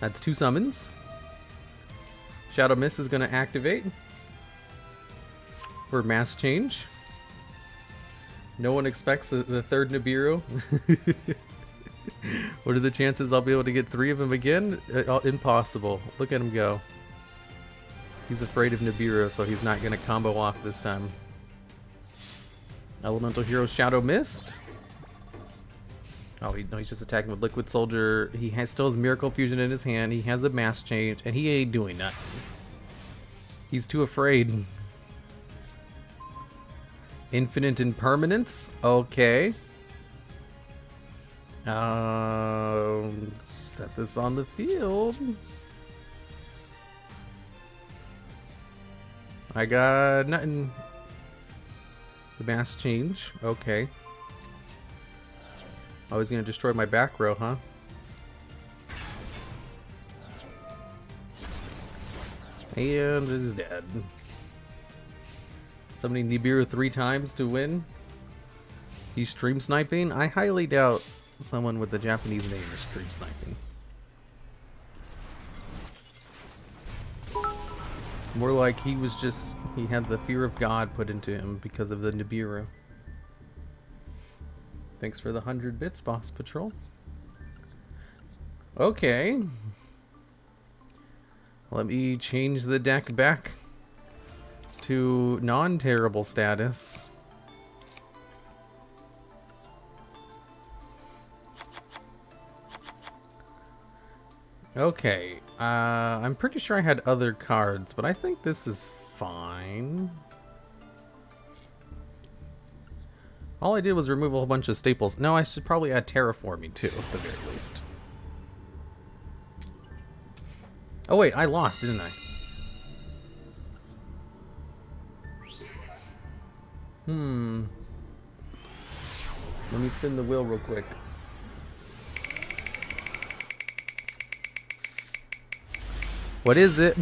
That's two summons. Shadow Mist is going to activate for Mask Change. No one expects the, the third Nibiru. (laughs) what are the chances I'll be able to get three of them again? Uh, impossible. Look at him go. He's afraid of Nibiru, so he's not going to combo off this time. Elemental Hero Shadow Mist. Oh, he, no, he's just attacking with Liquid Soldier. He has, still has Miracle Fusion in his hand. He has a Mask Change, and he ain't doing nothing. He's too afraid. Infinite Impermanence? Okay. Um, set this on the field. I got nothing. The mask change. Okay. I was gonna destroy my back row, huh? And it's dead. Summoning Nibiru three times to win. He's stream sniping? I highly doubt someone with the Japanese name is stream sniping. More like he was just, he had the fear of God put into him because of the Nibiru. Thanks for the 100 bits, Boss Patrol. Okay. Let me change the deck back to non-terrible status. Okay, uh, I'm pretty sure I had other cards, but I think this is fine. All I did was remove a whole bunch of staples. No, I should probably add terraforming too, at the very least. Oh wait, I lost, didn't I? Hmm. Let me spin the wheel real quick. What is it?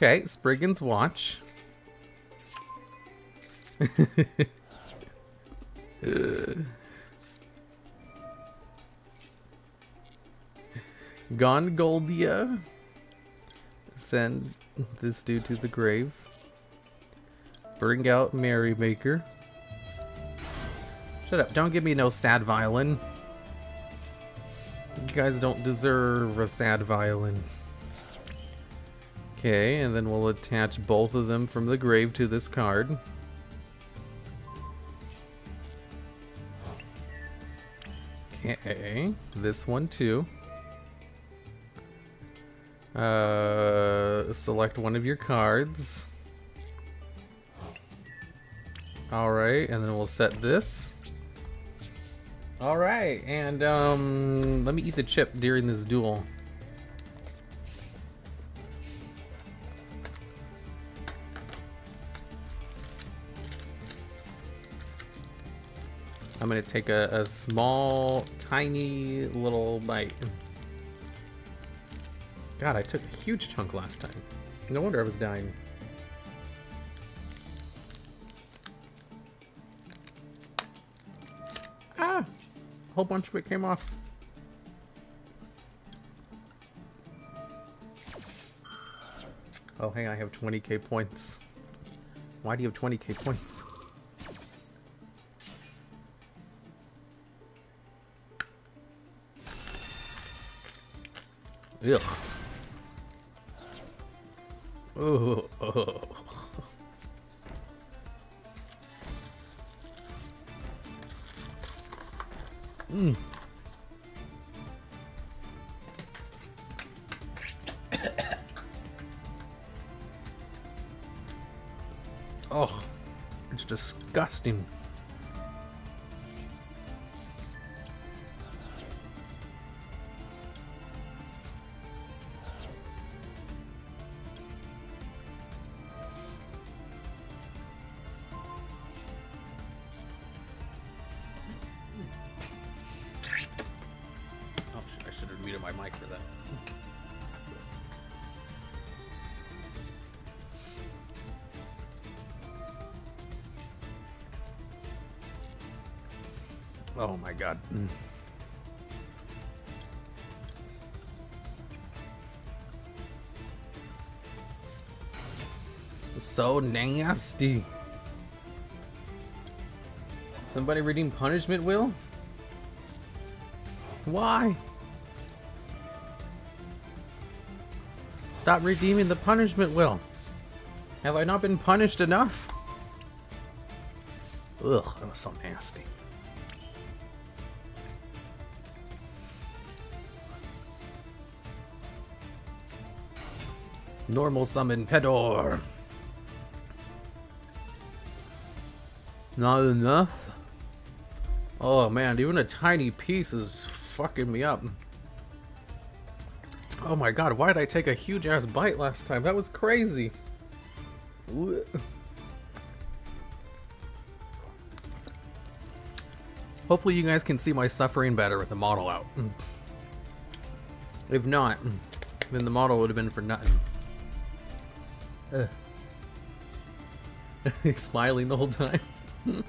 Okay, Spriggan's Watch. (laughs) Golgonda. Send this dude to the grave. Bring out Merrymaker. Shut up. Don't give me no sad violin. You guys don't deserve a sad violin. Okay, and then we'll attach both of them from the grave to this card. Okay, this one too. Uh, select one of your cards. Alright, and then we'll set this. Alright, and um, let me eat the chip during this duel. I'm gonna take a, a small, tiny little bite. God, I took a huge chunk last time. No wonder I was dying. Ah! A whole bunch of it came off. Oh, hey, I have 20k points. Why do you have 20k points? (laughs) Ugh. Oh, oh. Mm. oh, it's disgusting. Nasty. Somebody redeem punishment, Will? Why? Stop redeeming the punishment, Will. Have I not been punished enough? Ugh, that was so nasty. Normal summon Pedor. Not enough? Oh man, even a tiny piece is fucking me up. Oh my god, why did I take a huge ass bite last time? That was crazy. Hopefully you guys can see my suffering better with the model out. If not, then the model would have been for nothing. (laughs) Smiling the whole time. (laughs)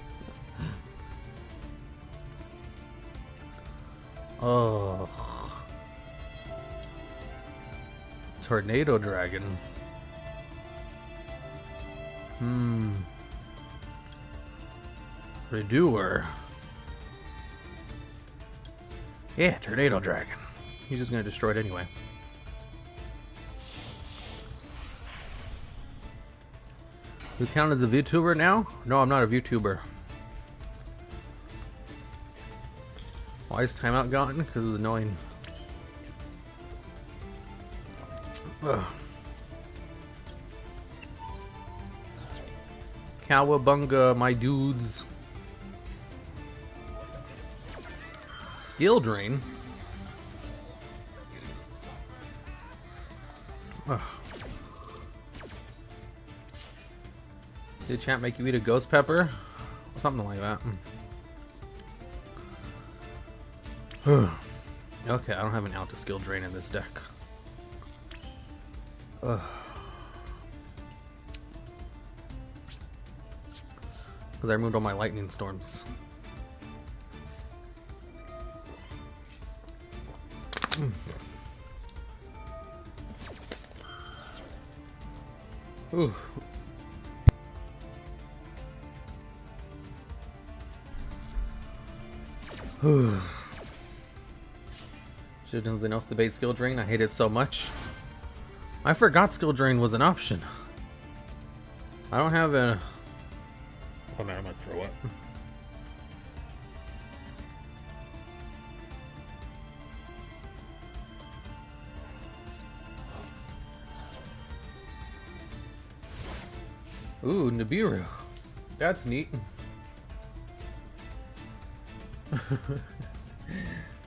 oh. Tornado Dragon. Hmm. Redoer. Yeah, Tornado Dragon. He's just gonna destroy it anyway. Who counted the VTuber now? No, I'm not a VTuber. Why is timeout gone? Because it was annoying. Ugh. Cowabunga, my dudes. Skill drain. Did chat make you eat a ghost pepper? Something like that. (sighs) okay, I don't have an out to skill drain in this deck. (sighs) Because I removed all my lightning storms. (sighs) Ooh. (sighs) Should have done something else to bait skill drain. I hate it so much. I forgot skill drain was an option. I don't have a. Oh man, I'm gonna throw up. Ooh, Nibiru. That's neat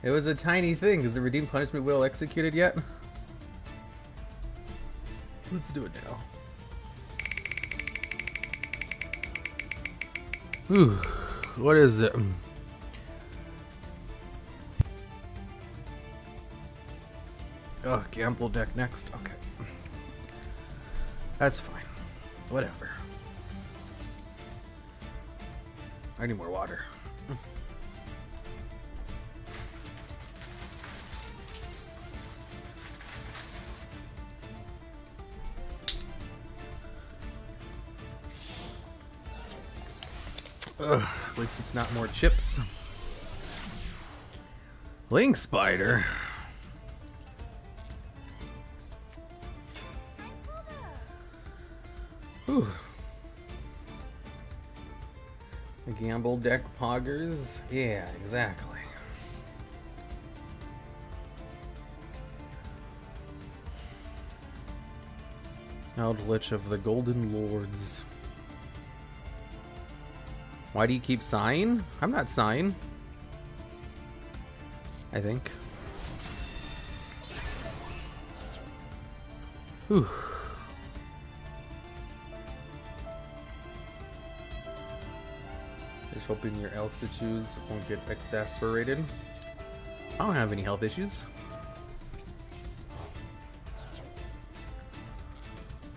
it was a tiny thing. Is the redeemed punishment wheel executed yet? Let's do it now. Ooh, what is it? Oh, gamble deck next. Okay. That's fine. Whatever. I need more water. Not more chips. Link spider. Whew. Gamble deck poggers? Yeah, exactly. Eldritch of the Golden Lords. Why do you keep sighing? I'm not sighing. I think. Whew. Just hoping your health issues won't get exasperated. I don't have any health issues.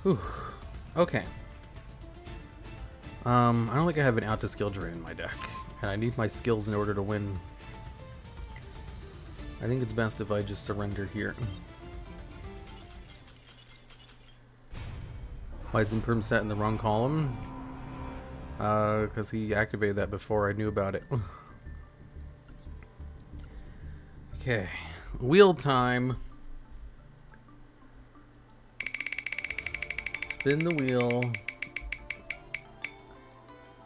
Whew. Okay. Um, I don't think I have an out to skill drain in my deck, and I need my skills in order to win. I think it's best if I just surrender here. Why is Imperm set in the wrong column? Uh, because he activated that before I knew about it. (sighs) okay, wheel time. Spin the wheel.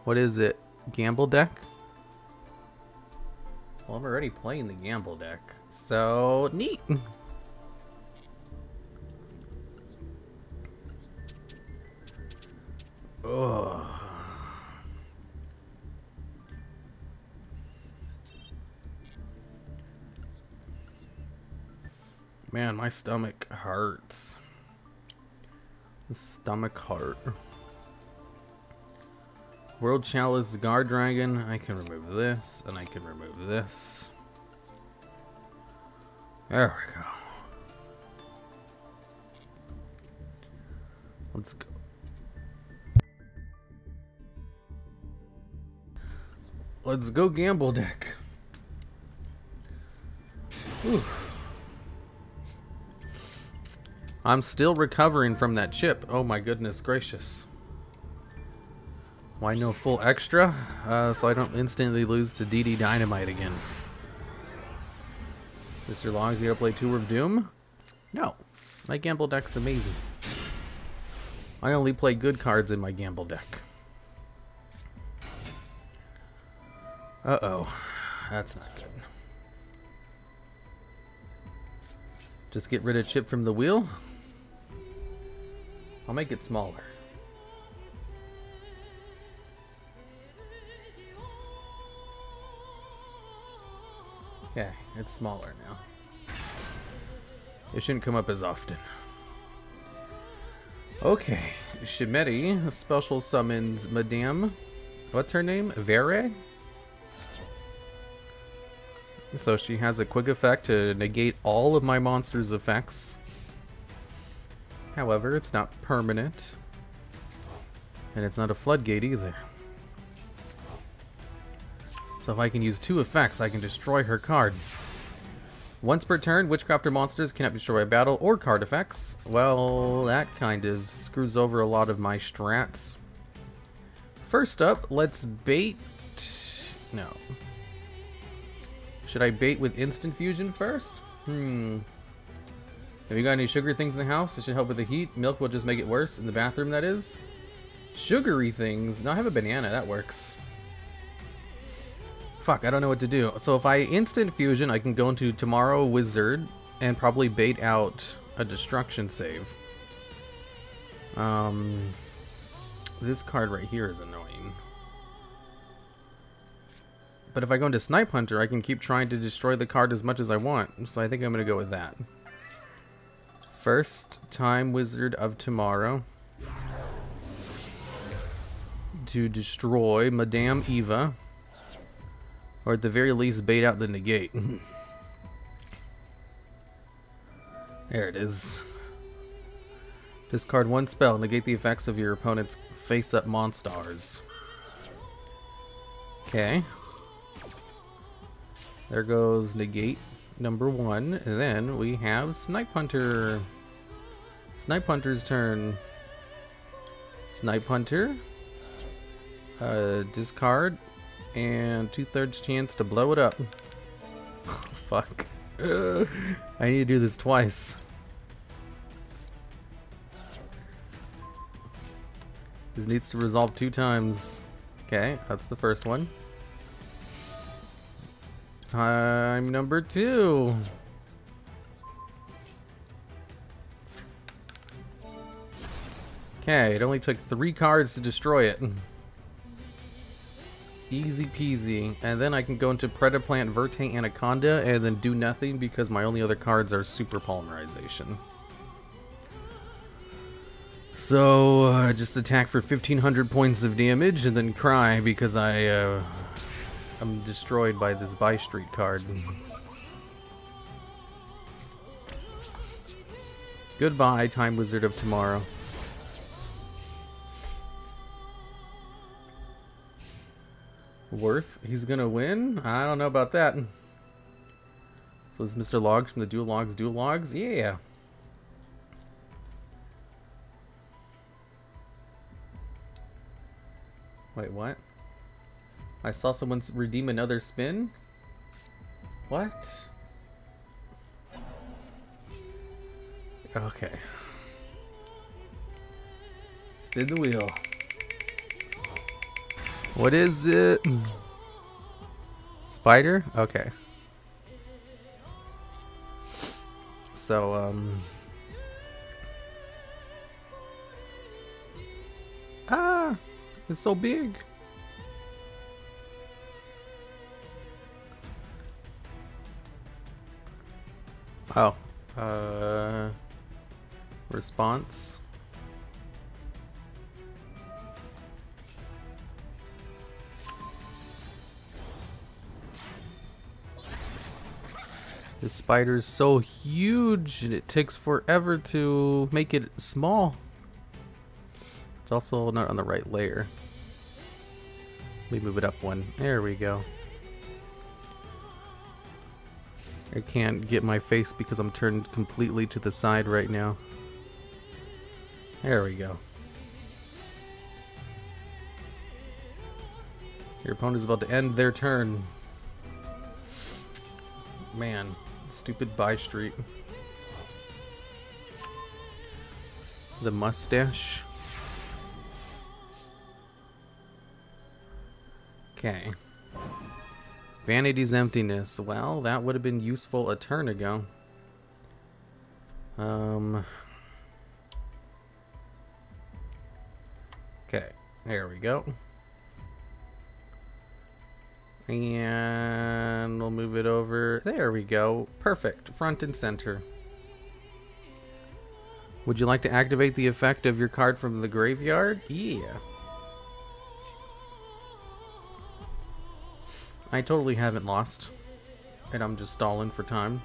What is it? Gamble deck? Well, I'm already playing the gamble deck. So, neat. Ugh. Man, my stomach hurts. Stomach hurt. World Chalice Guard Dragon. I can remove this, and I can remove this. There we go. Let's go. Let's go gamble deck. Whew. I'm still recovering from that chip. Oh my goodness gracious. Why no full extra? Uh, so I don't instantly lose to DD Dynamite again. Mr. Longs, you gotta play Tour of Doom? No. My gamble deck's amazing. I only play good cards in my gamble deck. Uh-oh. That's not good. Just get rid of chip from the wheel? I'll make it smaller. Okay, it's smaller now. It shouldn't come up as often. Okay, Schmietta special summons Madame. What's her name? Verre? So she has a quick effect to negate all of my monster's effects. However, it's not permanent. And it's not a floodgate either. So if I can use two effects, I can destroy her card. Once per turn, Witchcrafter monsters cannot be destroyed by battle or card effects. Well, that kind of screws over a lot of my strats. First up, let's bait... No. Should I bait with instant fusion first? Hmm. Have you got any sugar things in the house? It should help with the heat. Milk will just make it worse. In the bathroom, that is. Sugary things. No, I have a banana. That works. Fuck, I don't know what to do. So if I instant fusion, I can go into Tomorrow Wizard and probably bait out a destruction save. Um, this card right here is annoying. But if I go into Snipe Hunter, I can keep trying to destroy the card as much as I want. So I think I'm going to go with that. First time Wizard of Tomorrow. To destroy Madame Eva. Or at the very least, bait out the negate. There it is. Discard one spell, negate the effects of your opponent's face-up monsters. Okay. There goes negate number one, and then we have Snipe Hunter. Snipe Hunter's turn. Snipe Hunter. Uh, discard, and two-thirds chance to blow it up. (laughs) Fuck. I need to do this twice. This needs to resolve two times. Okay, that's the first one. Time number two. Okay, it only took three cards to destroy it. (laughs) Easy peasy. And then I can go into Predaplant, Verte, Anaconda, and then do nothing because my only other cards are Super Polymerization. So, uh, just attack for 1500 points of damage and then cry because I, uh, I'm destroyed by this By Street card. (laughs) Goodbye, Time Wizard of Tomorrow. Worth? He's gonna win? I don't know about that. So is Mr. Logs from the Duel Logs Dual Logs? Yeah. Wait, what? I saw someone redeem another spin? What? Okay. Spin the wheel. What is it? Spider? Okay. So, um. Ah! It's so big. Oh. Uh. Response. The is so huge and it takes forever to make it small. It's also not on the right layer. Me move it up one. There we go. I can't get my face because I'm turned completely to the side right now. There we go. Your opponent is about to end their turn. Man, stupid by street. The mustache. Okay. Vanity's emptiness. Well, that would have been useful a turn ago. Um. Okay, there we go. And we'll move it over. There we go. Perfect. Front and center. Would you like to activate the effect of your card from the graveyard? Yeah. I totally haven't lost. And I'm just stalling for time.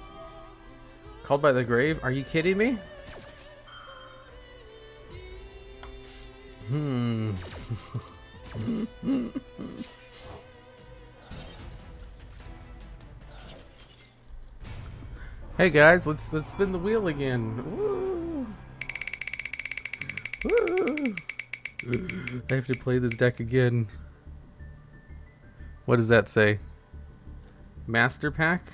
Called by the grave? Are you kidding me? Hmm. (laughs) hey guys, let's let's spin the wheel again. Woo. Woo. I have to play this deck again. What does that say? Master pack?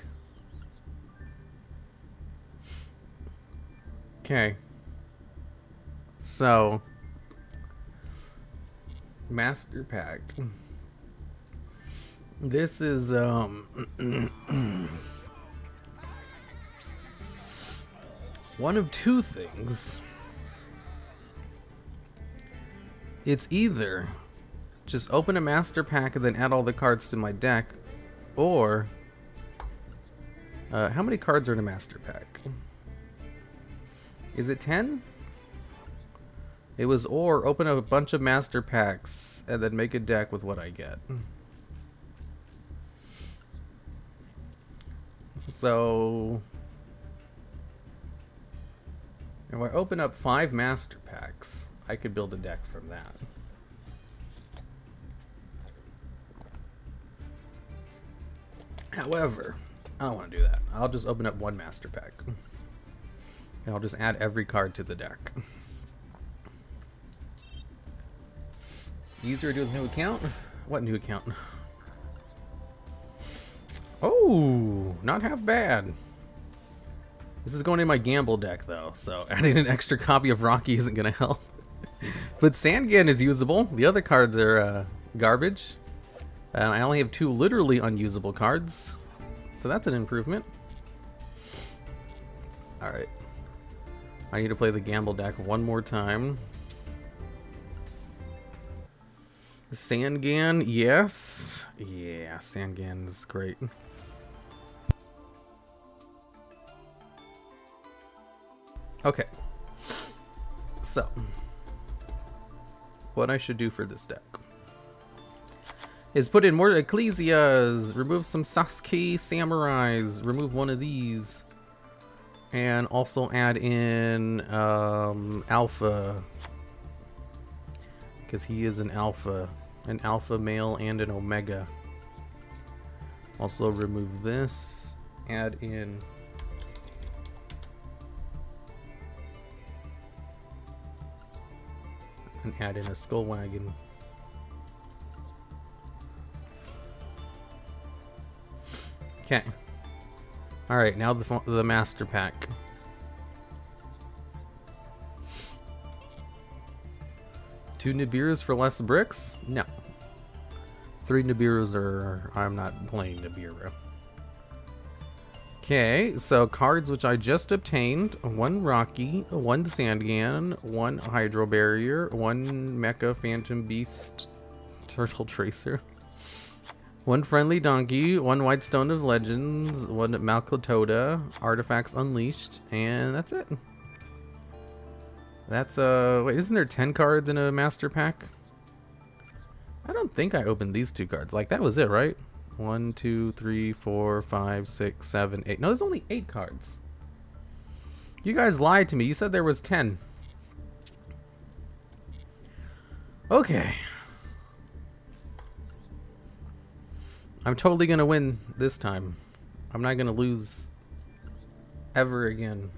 Okay. So, master pack. This is um (clears throat) one of two things. It's either just open a master pack and then add all the cards to my deck, or uh, how many cards are in a master pack? Is it 10? It was or open a bunch of master packs and then make a deck with what I get. So If I open up five master packs, I could build a deck from that. However, I don't want to do that. I'll just open up one master pack. And I'll just add every card to the deck. Easier to do with new account? What new account? Oh, not half bad. This is going in my gamble deck though, so (laughs) adding an extra copy of Rocky isn't gonna help. (laughs) but Sangan is usable. The other cards are uh, garbage. And I only have two literally unusable cards. So that's an improvement. Alright. I need to play the gamble deck one more time. Sangan, yes. Yeah, Sangan's great. Okay. So, what I should do for this deck is put in more Ecclesias, remove some Sasuke Samurais, remove one of these, and also add in um, Alpha, because he is an Alpha, an Alpha male and an Omega. Also remove this, add in and add in a skull wagon. Okay. All right, now the the master pack. Two Nibiru's for less bricks? No. Three Nibiru's are I'm not playing Nibiru. Okay, so cards which I just obtained. One Rocky, one Sangan, one Hydro Barrier, one Mecha Phantom Beast Turtle Tracer. (laughs) One Friendly Donkey, one White Stone of Legends, one Malcatoda, Artifacts Unleashed, and that's it. That's, uh, wait, isn't there 10 cards in a Master Pack? I don't think I opened these two cards. Like, that was it, right? One, two, three, four, five, six, seven, eight. No, there's only eight cards. You guys lied to me. You said there was 10. Okay. I'm totally gonna win this time. I'm not gonna lose ever again.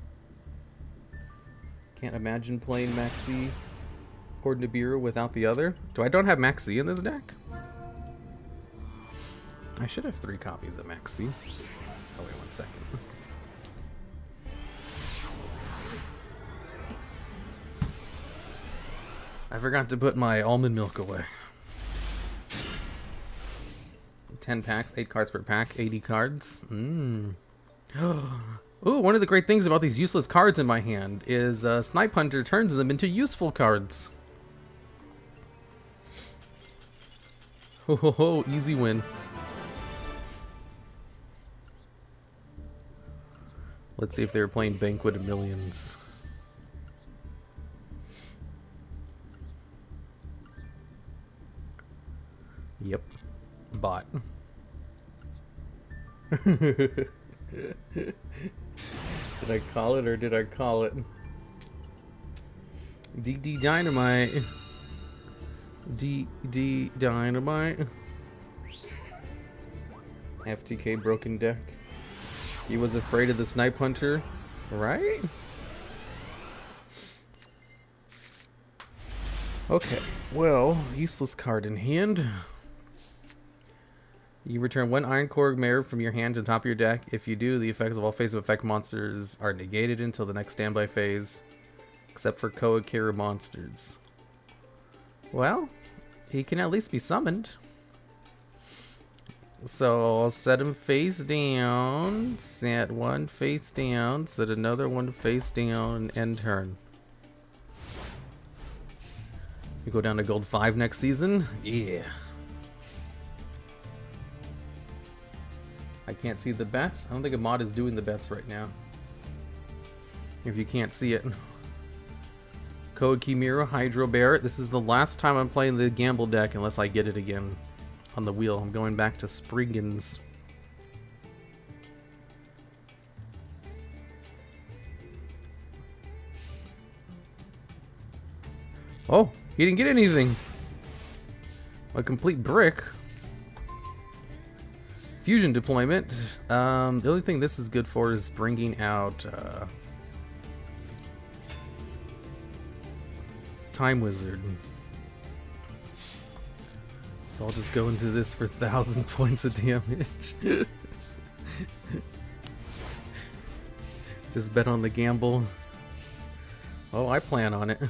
Can't imagine playing Maxx C or Nibiru without the other. Do I don't have Maxx C in this deck? I should have three copies of Maxx C. Oh wait one second. I forgot to put my almond milk away. 10 packs, 8 cards per pack, 80 cards. Mmm. (gasps) Ooh, one of the great things about these useless cards in my hand is uh, Snipe Hunter turns them into useful cards. Ho ho ho, easy win. Let's see if they were playing Banquet of Millions. Yep. Bot. (laughs) did I call it or did I call it? DD Dynamite. DD Dynamite. FTK Broken Deck. He was afraid of the Snipe Hunter, right? Okay, well, useless card in hand. You return one Iron Core Mare from your hand to the top of your deck. If you do, the effects of all phase of effect monsters are negated until the next standby phase, except for Koa'ki Meiru monsters. Well, he can at least be summoned. So I'll set him face down, set one face down, set another one face down, and turn. We go down to gold 5 next season? Yeah. I can't see the bets. I don't think a mod is doing the bets right now. If you can't see it. Koa'ki Meiru, Hydro Bear. This is the last time I'm playing the gamble deck unless I get it again on the wheel. I'm going back to Spriggans. Oh, he didn't get anything. A complete brick. Fusion deployment. Um, the only thing this is good for is bringing out uh, Time Wizard. So I'll just go into this for thousand (laughs) points of damage. just bet on the gamble. Oh, I plan on it.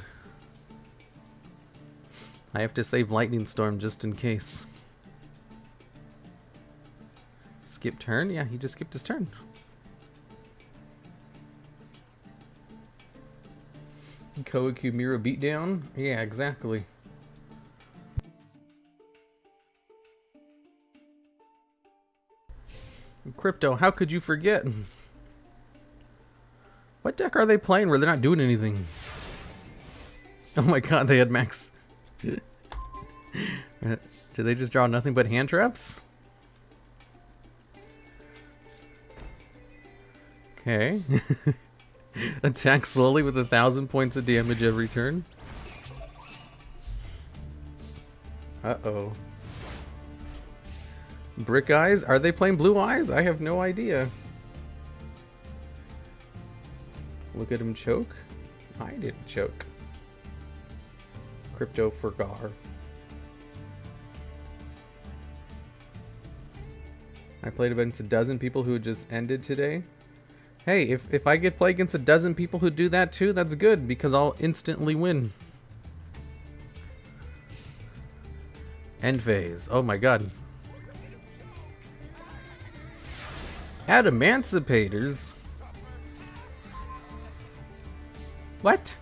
I have to save Lightning Storm just in case. Skip turn? Yeah, he just skipped his turn. Koa'ki Meiru beatdown? Yeah, exactly. Crypto, how could you forget? (laughs) What deck are they playing where they're not doing anything? (laughs) Oh my god, they had max. (laughs) Did they just draw nothing but hand traps? Okay. Attack slowly with a thousand points of damage every turn. Uh-oh. Brick Eyes? Are they playing Blue Eyes? I have no idea. Look at him choke. I didn't choke. Crypto for Gar. I played against a dozen people who just ended today. Hey, if, if I get play against a dozen people who do that too, that's good because I'll instantly win. End phase. Oh my god. Adamancipators? What?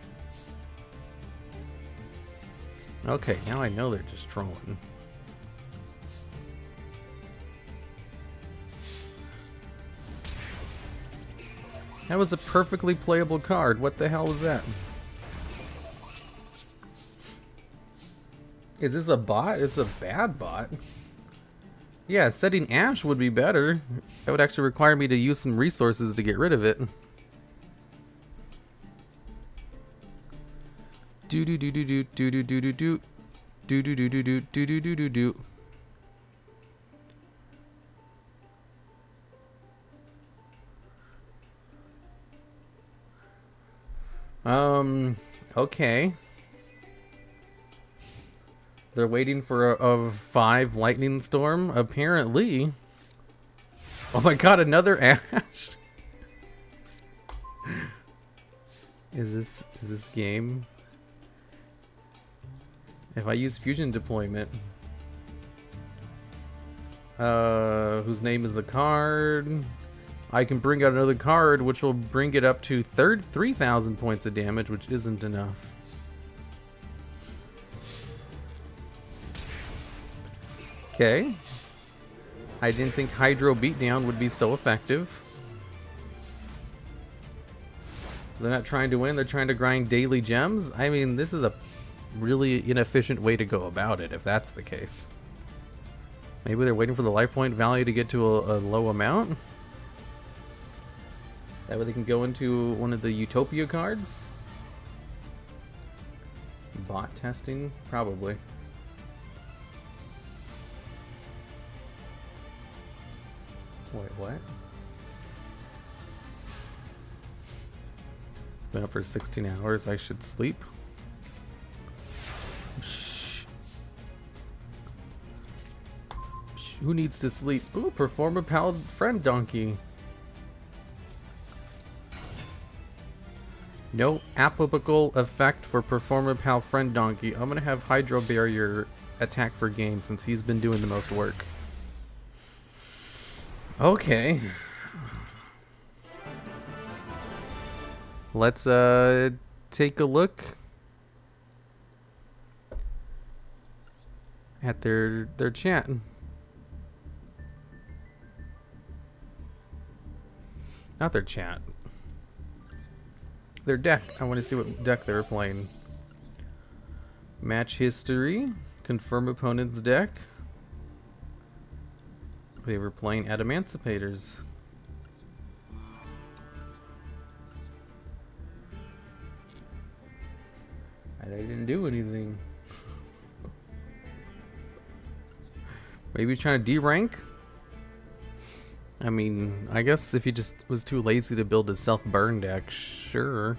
Okay, now I know they're just trolling. That was a perfectly playable card. What the hell was that? Is this a bot? It's a bad bot. Yeah, setting Ash would be better. That would actually require me to use some resources to get rid of it. Do do do do do do do do do do do do do do do do do do do do. Um. Okay. They're waiting for a, a five lightning storm. Apparently. Oh my god! Another ash. (laughs) is this is this game? If I use fusion deployment, uh, whose name is the card? I can bring out another card, which will bring it up to third 3,000 points of damage, which isn't enough. Okay. I didn't think Hydro Beatdown would be so effective. They're not trying to win, they're trying to grind daily gems. I mean, this is a really inefficient way to go about it, if that's the case. Maybe they're waiting for the life point value to get to a, a low amount? That way they can go into one of the Utopia cards? Bot testing? Probably. Wait, what? Been up for 16 hours, I should sleep? Who needs to sleep? Ooh, perform a pal friend donkey. No applicable effect for Performapal Friendonkey. I'm gonna have Hydro Barrier attack for game since he's been doing the most work. Okay. Let's uh take a look at their their chat. Not their chat. Their deck. I want to see what deck they were playing. Match history. Confirm opponent's deck. They were playing Adamancipators. And I didn't do anything. (laughs) Maybe trying to D-rank? I mean, I guess if he just was too lazy to build a self-burn deck, sure.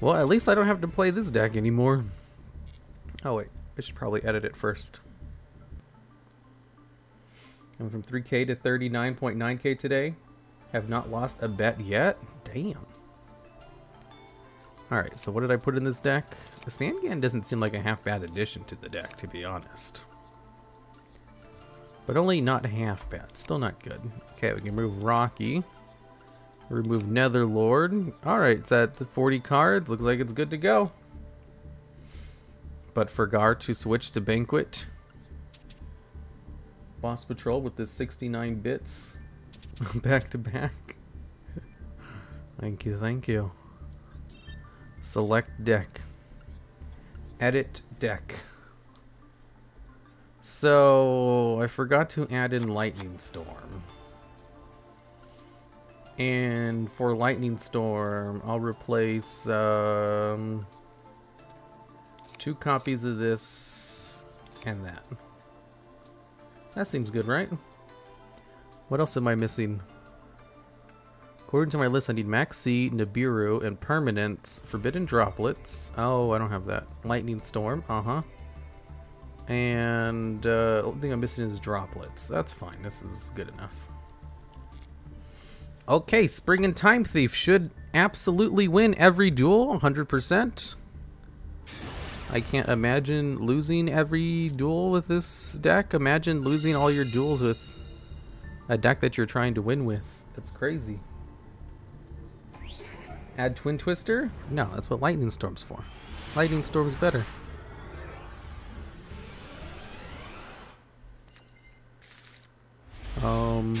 Well, at least I don't have to play this deck anymore. Oh wait, I should probably edit it first. I'm from 3k to 39.9k today. Have not lost a bet yet? Damn. Alright, so what did I put in this deck? The Sangan doesn't seem like a half bad addition to the deck, to be honest. But only not half bad. Still not good. Okay, we can move Rocky. Remove Netherlord. Alright, it's at 40 cards. Looks like it's good to go. But for Gar to switch to Banquet. Boss Patrol with the 69 bits. (laughs) back to back. thank you, thank you. Select deck. Edit deck. So, I forgot to add in Lightning Storm. And for Lightning Storm, I'll replace um, two copies of this and that. That seems good, right? What else am I missing? According to my list, I need Maxx C, Nibiru, and Permanence, Forbidden Droplets. Oh, I don't have that. Lightning Storm, uh-huh. And uh, the only thing I'm missing is Droplets. That's fine, this is good enough. Okay, Spring and Time Thief should absolutely win every duel, 100%. I can't imagine losing every duel with this deck. Imagine losing all your duels with a deck that you're trying to win with. That's crazy. Add Twin Twister? No, that's what Lightning Storm's for. Lightning Storm's better. Um...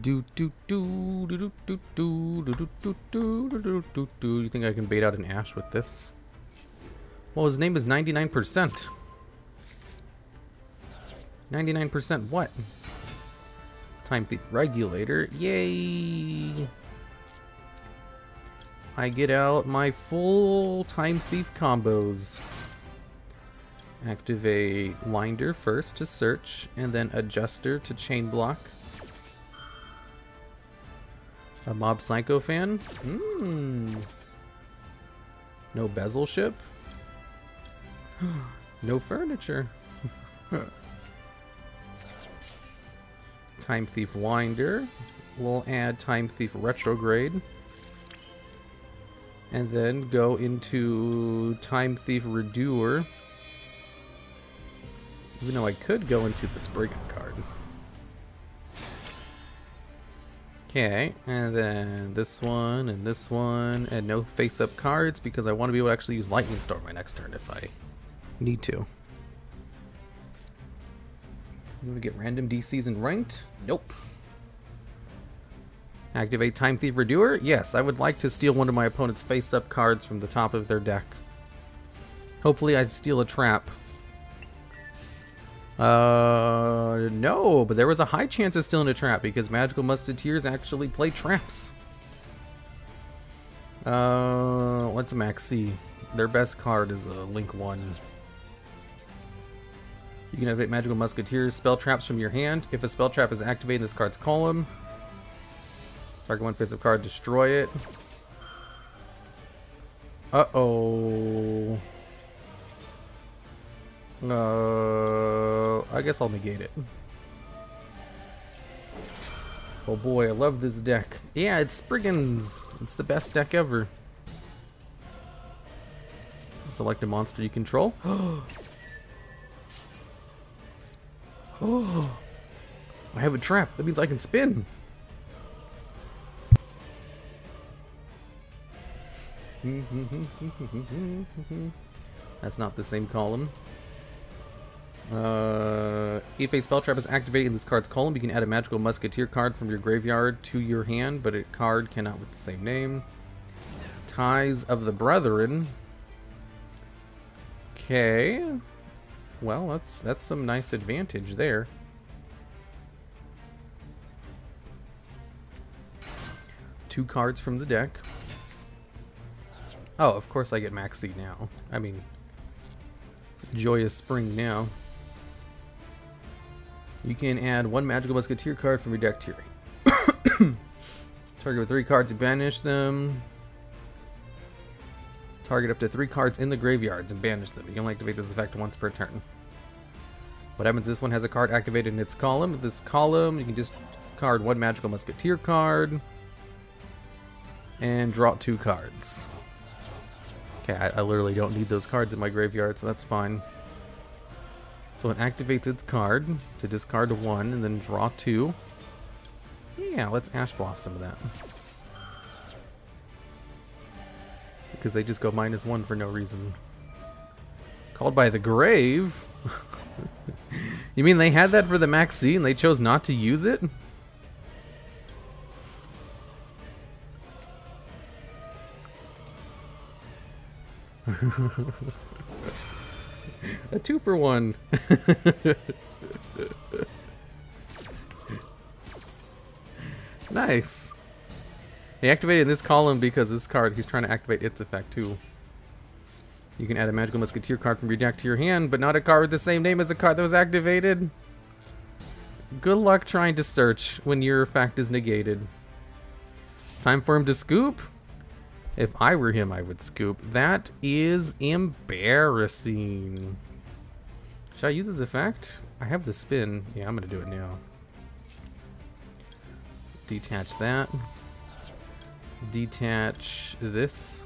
Do do do do do do do do do do do do do do. You think I can bait out an Ash with this? Well, his name is 99%. 99% what? Time Thief Regulator. Yay! I get out my full Time Thief combos. Activate Winder first to search, and then Adjuster to chain block. A Mob Psycho fan? Hmm. No bezel ship? (gasps) no furniture. (laughs) Time Thief Winder. We'll add Time Thief Retrograde. And then go into Time Thief Redoer. Even though I could go into the Spriggan card. Okay, and then this one and this one, and no face-up cards because I want to be able to actually use Lightning Storm my next turn if I need to. You want to get random DCs in ranked? Nope. Activate Time Thief Redoer? Yes, I would like to steal one of my opponent's face-up cards from the top of their deck. Hopefully I steal a trap. Uh, no, but there was a high chance of stealing a trap because Magical Musketeers actually play traps. Uh, let's max see. Their best card is a Link 1. You can activate Magical Musketeers spell traps from your hand. If a spell trap is activated in this card's column, target one face-up card, destroy it. Uh-oh. Uh, I guess I'll negate it. Oh boy, I love this deck. Yeah, it's Spriggan's. It's the best deck ever. Select a monster you control. Oh, (gasps) I have a trap. That means I can spin. (laughs) That's not the same column. Uh, if a spell trap is activated in this card's column, you can add a magical musketeer card from your graveyard to your hand, but a card cannot with the same name. Ties of the Brethren. Okay. Well, that's that's some nice advantage there. two cards from the deck. Oh, of course I get Maxx C now. I mean, Joyous Spring now. You can add one Magical Musketeer card from your deck to your (coughs) Target with three cards to banish them. Target up to three cards in the graveyards and banish them. You can only activate this effect once per turn. What happens this one has a card activated in its column. This column, you can just card one Magical Musketeer card and draw two cards. Okay, I, I literally don't need those cards in my graveyard, so that's fine. So it activates its card to discard one and then draw two. Yeah, let's Ash Blossom of that. Because they just go minus one for no reason. Called by the grave? (laughs) you mean they had that for the Maxx C and they chose not to use it? (laughs) (laughs) A two for one. (laughs) nice. He activated this column because this card, he's trying to activate its effect too. You can add a Magical Musketeer card from your deck to your hand, but not a card with the same name as the card that was activated. Good luck trying to search when your effect is negated. Time for him to scoop? If I were him, I would scoop. That is embarrassing. Should I use this effect? I have the spin. Yeah, I'm gonna do it now. Detach that. Detach this.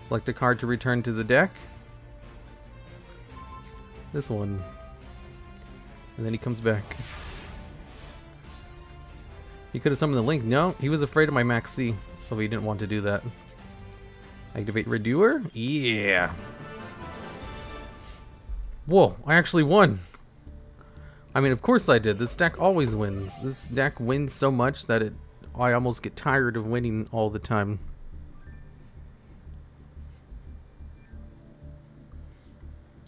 Select a card to return to the deck. This one. And then he comes back. He could have summoned the Link. No, he was afraid of my Maxx C, so he didn't want to do that. Activate Redoer? Yeah. Whoa, I actually won. I mean, of course I did. This deck always wins. This deck wins so much that it I almost get tired of winning all the time.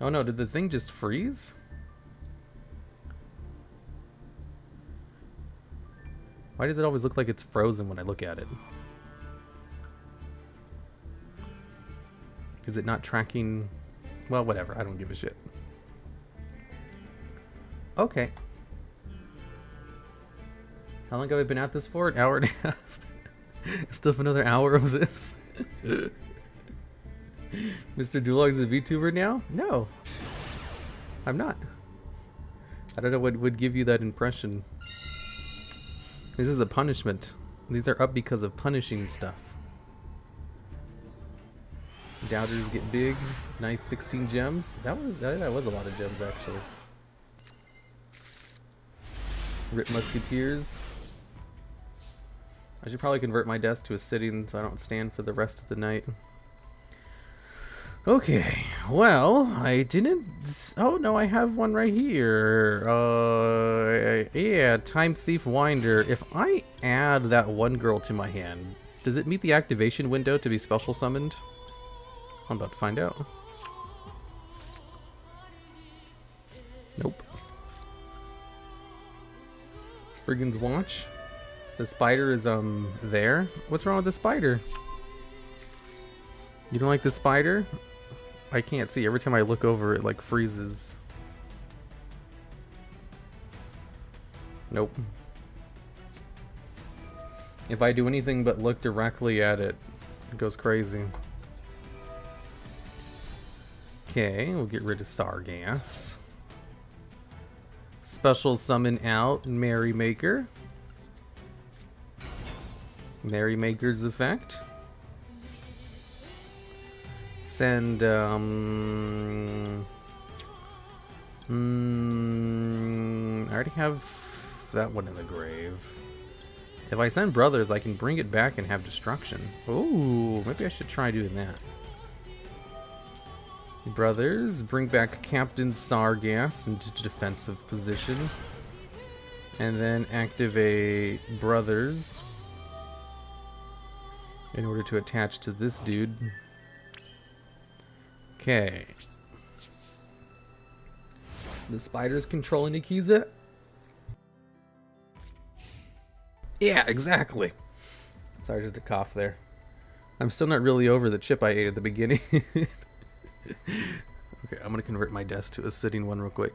Oh no, did the thing just freeze? Why does it always look like it's frozen when I look at it? Is it not tracking? Well, whatever. I don't give a shit. Okay. How long have I been at this for? An hour and a (laughs) half. Still have another hour of this. (laughs) Mr. Dulog is a VTuber now? No. I'm not. I don't know what would give you that impression. This is a punishment. These are up because of punishing stuff. Doubters get big. Nice 16 gems. That was that was a lot of gems actually. Rip Musketeers. I should probably convert my desk to a sitting so I don't stand for the rest of the night. Okay, well, I didn't... Oh, no, I have one right here. Uh, yeah, Time Thief Winder. If I add that one girl to my hand, does it meet the activation window to be special summoned? I'm about to find out. Nope. Spriggan's Watch. The spider is, um, there. What's wrong with the spider? You don't like the spider? I can't see. Every time I look over, it like freezes. Nope. If I do anything but look directly at it, it goes crazy. Okay, we'll get rid of Sargass. Special summon out Merrymaker. Merrymaker's effect send um mm, I already have that one in the grave. If I send brothers, I can bring it back and have destruction. Ooh, maybe I should try doing that. Brothers, bring back Captain Sargass into defensive position. And then activate Brothers in order to attach to this dude. Okay. The spider's controlling Akiza. Yeah, exactly. Sorry, just a cough there. I'm still not really over the chip I ate at the beginning. (laughs) okay, I'm gonna convert my desk to a sitting one real quick.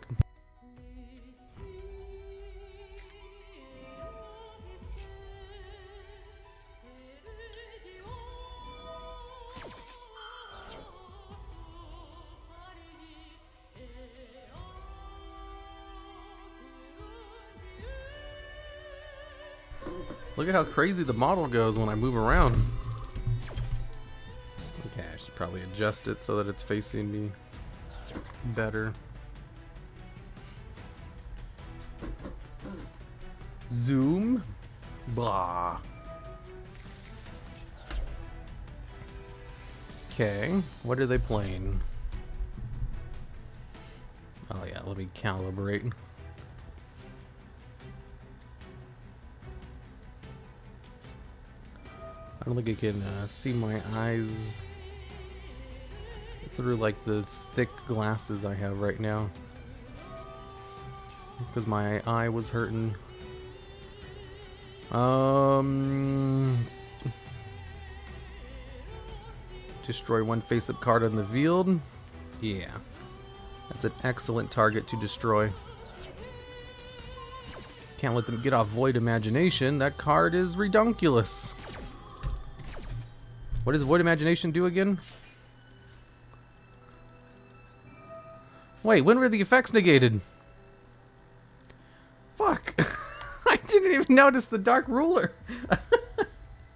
How crazy the model goes when I move around. Okay, I should probably adjust it so that it's facing me better. Zoom. Blah. Okay, what are they playing? Oh yeah, let me calibrate. I don't think I can uh, see my eyes through like the thick glasses I have right now. Because my eye was hurting. Um, destroy one face-up card on the field. Yeah, that's an excellent target to destroy. Can't let them get off Void Imagination. That card is redunculous. What does Void Imagination do again? Wait, when were the effects negated? Fuck. (laughs) I didn't even notice the Dark Ruler.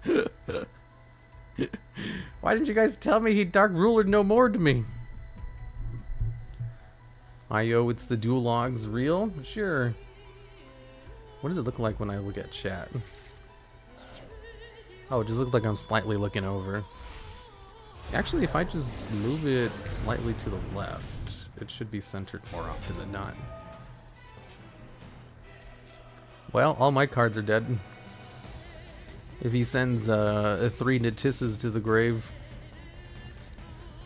(laughs) Why didn't you guys tell me he Dark Ruler no more to me? IO, it's the Duel Logs real? Sure. What does it look like when I look at chat? (laughs) Oh, it just looks like I'm slightly looking over. Actually, if I just move it slightly to the left, it should be centered more often than not. Well, all my cards are dead. If he sends uh, three Natisses to the grave.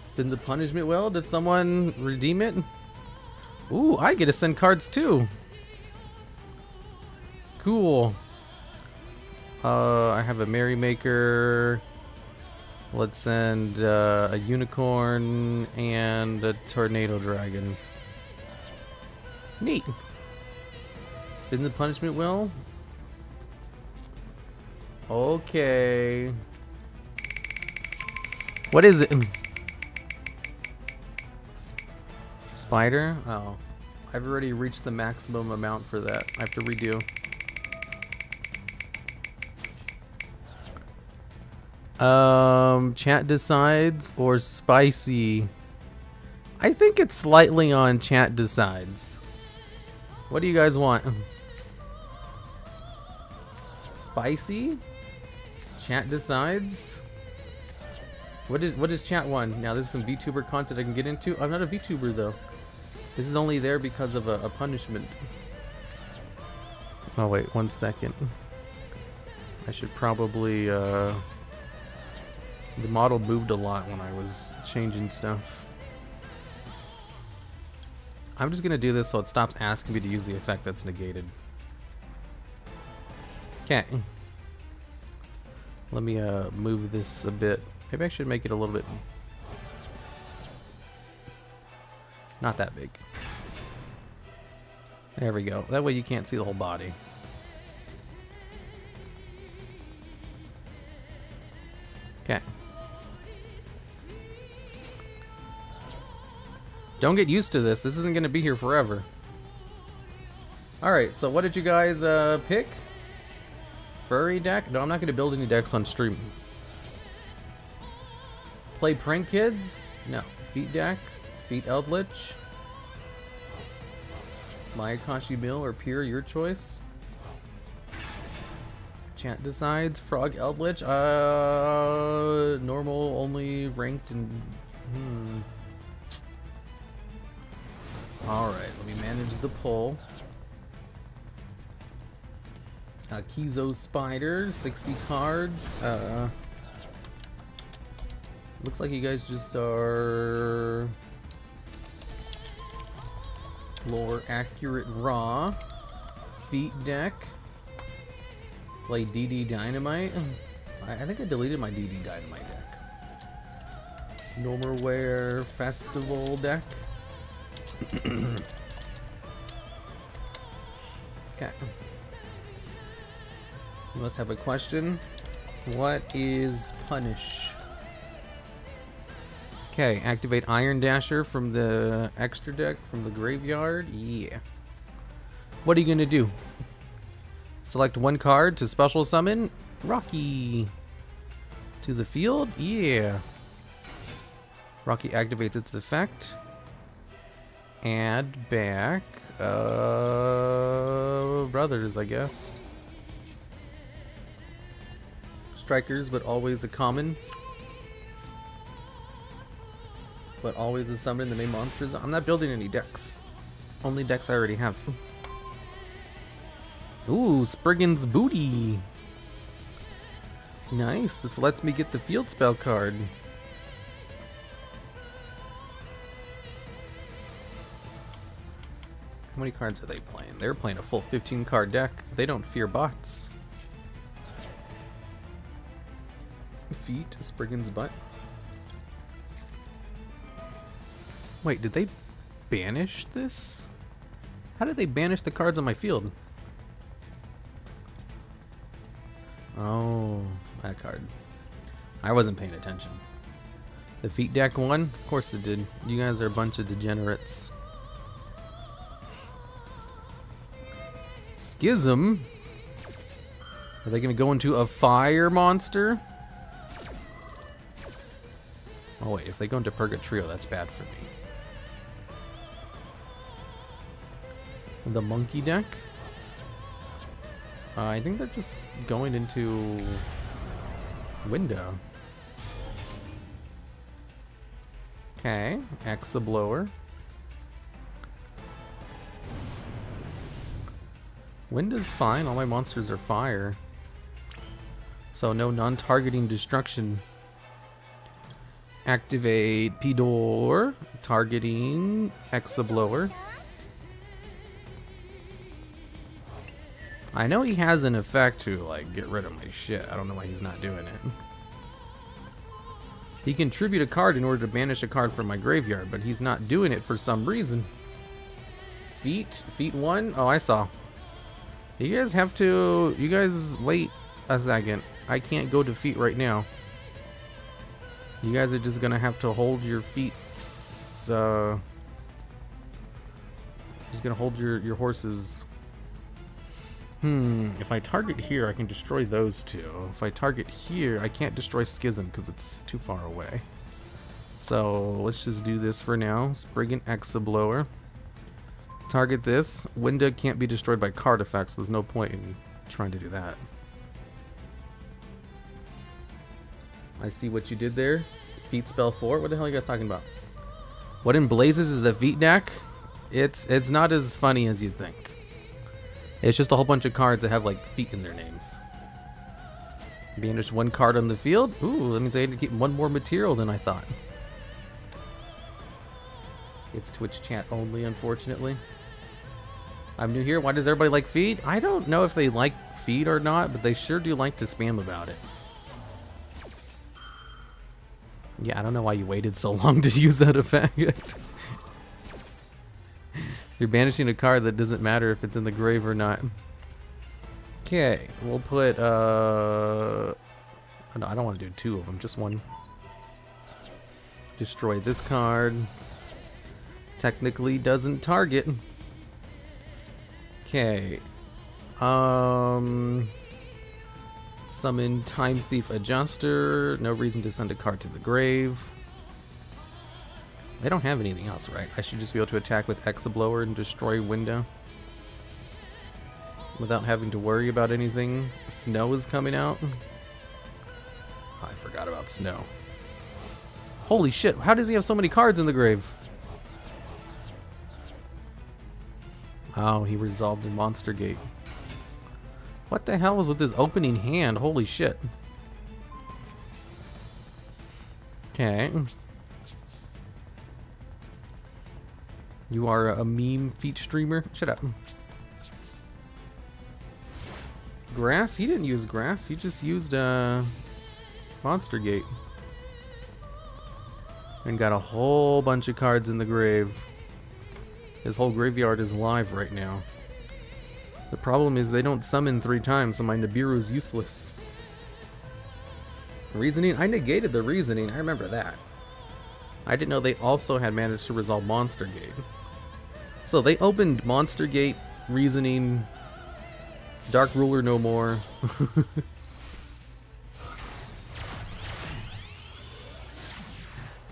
It's been the punishment well? Did someone redeem it? Ooh, I get to send cards too. Cool. Uh, I have a Merrymaker. Let's send uh, a Unicorn and a Tornado Dragon. Neat. Spin the punishment wheel. Okay. What is it? Spider? Oh. I've already reached the maximum amount for that. I have to redo. Um, chat decides or spicy. I think it's slightly on chat decides. What do you guys want? Spicy? Chat decides? What is what is chat one? Now this is some VTuber content I can get into. I'm not a VTuber though. This is only there because of a, a punishment. Oh wait, one second. I should probably uh the model moved a lot when I was changing stuff. I'm just gonna do this so it stops asking me to use the effect that's negated. Okay. Let me uh, move this a bit. Maybe I should make it a little bit... Not that big. There we go. That way you can't see the whole body. Okay. Don't get used to this. This isn't going to be here forever. Alright, so what did you guys uh, pick? Furry deck? No, I'm not going to build any decks on stream. Play Prank Kids? No. Feet deck? Feet Eldritch? Mayakashi Mill or Pure, your choice. Chant decides. Frog Eldritch? Uh, normal, only ranked and... Hmm. Alright, let me manage the pull. Uh, Kizo Spider, 60 cards. Uh, looks like you guys just are lore accurate raw. Feet deck. Play DD Dynamite. I, I think I deleted my DD Dynamite deck. Normal Rare Festival deck. Okay. You must have a question. What is Punish? Okay, activate Iron Dasher from the extra deck from the graveyard. Yeah. What are you gonna do? Select one card to special summon Rockey to the field. Yeah. Rockey activates its effect. Add back uh brothers, I guess. Strikers, but always a common. But always a summon in the main monsters. I'm not building any decks. Only decks I already have. Ooh, Spriggan's Booty. Nice. This lets me get the field spell card. How many cards are they playing? They're playing a full 15 card deck. They don't fear bots. Feet, Spriggan's butt. Wait, did they banish this? How did they banish the cards on my field? Oh, that card. I wasn't paying attention. The feet deck won? Of course it did. You guys are a bunch of degenerates. Schism? Are they gonna go into a fire monster? Oh wait, if they go into Purgatrio, that's bad for me. The monkey deck? Uh, I think they're just going into Winda. Okay, Exablower. Wind is fine, all my monsters are fire. So no non-targeting destruction. Activate P-Door, targeting Exablower. I know he has an effect to like get rid of my shit. I don't know why he's not doing it. He can tribute a card in order to banish a card from my graveyard, but he's not doing it for some reason. Feet? Feet one? Oh, I saw. You guys have to... You guys wait a second. I can't go defeat right now. You guys are just gonna have to hold your feet... Uh, just gonna hold your, your horses Hmm, if I target here, I can destroy those two. If I target here, I can't destroy Schism because it's too far away. So let's just do this for now. Spriggan Exablower. Target this. Winda can't be destroyed by card effects. There's no point in trying to do that. I see what you did there. Feet spell 4? What the hell are you guys talking about? What in blazes is the feet deck? It's it's not as funny as you'd think. It's just a whole bunch of cards that have like feet in their names. Banish one card on the field. Ooh, that means I had to keep one more material than I thought. It's Twitch chat only, unfortunately. I'm new here. Why does everybody like feed? I don't know if they like feed or not, but they sure do like to spam about it. Yeah, I don't know why you waited so (laughs) long to use that effect. (laughs) You're banishing a card that doesn't matter if it's in the grave or not. Okay, we'll put, uh... oh, No, I don't want to do two of them, just one. Destroy this card. Technically doesn't target. Okay. Um... Summon Time Thief Adjuster. No reason to send a card to the grave. They don't have anything else, right? I should just be able to attack with Exablower and destroy Winda. Without having to worry about anything. Snow is coming out. I forgot about Snow. Holy shit, how does he have so many cards in the grave? Oh, he resolved in Monster Gate. What the hell was with his opening hand? Holy shit. Okay. You are a meme feat streamer? Shut up. Grass? He didn't use grass. He just used uh, Monster Gate. And got a whole bunch of cards in the grave. His whole graveyard is live right now. The problem is they don't summon three times, so my Nibiru's useless. Reasoning? I negated the reasoning. I remember that. I didn't know they also had managed to resolve Monster Gate. So they opened Monster Gate, Reasoning, Dark Ruler no more. (laughs)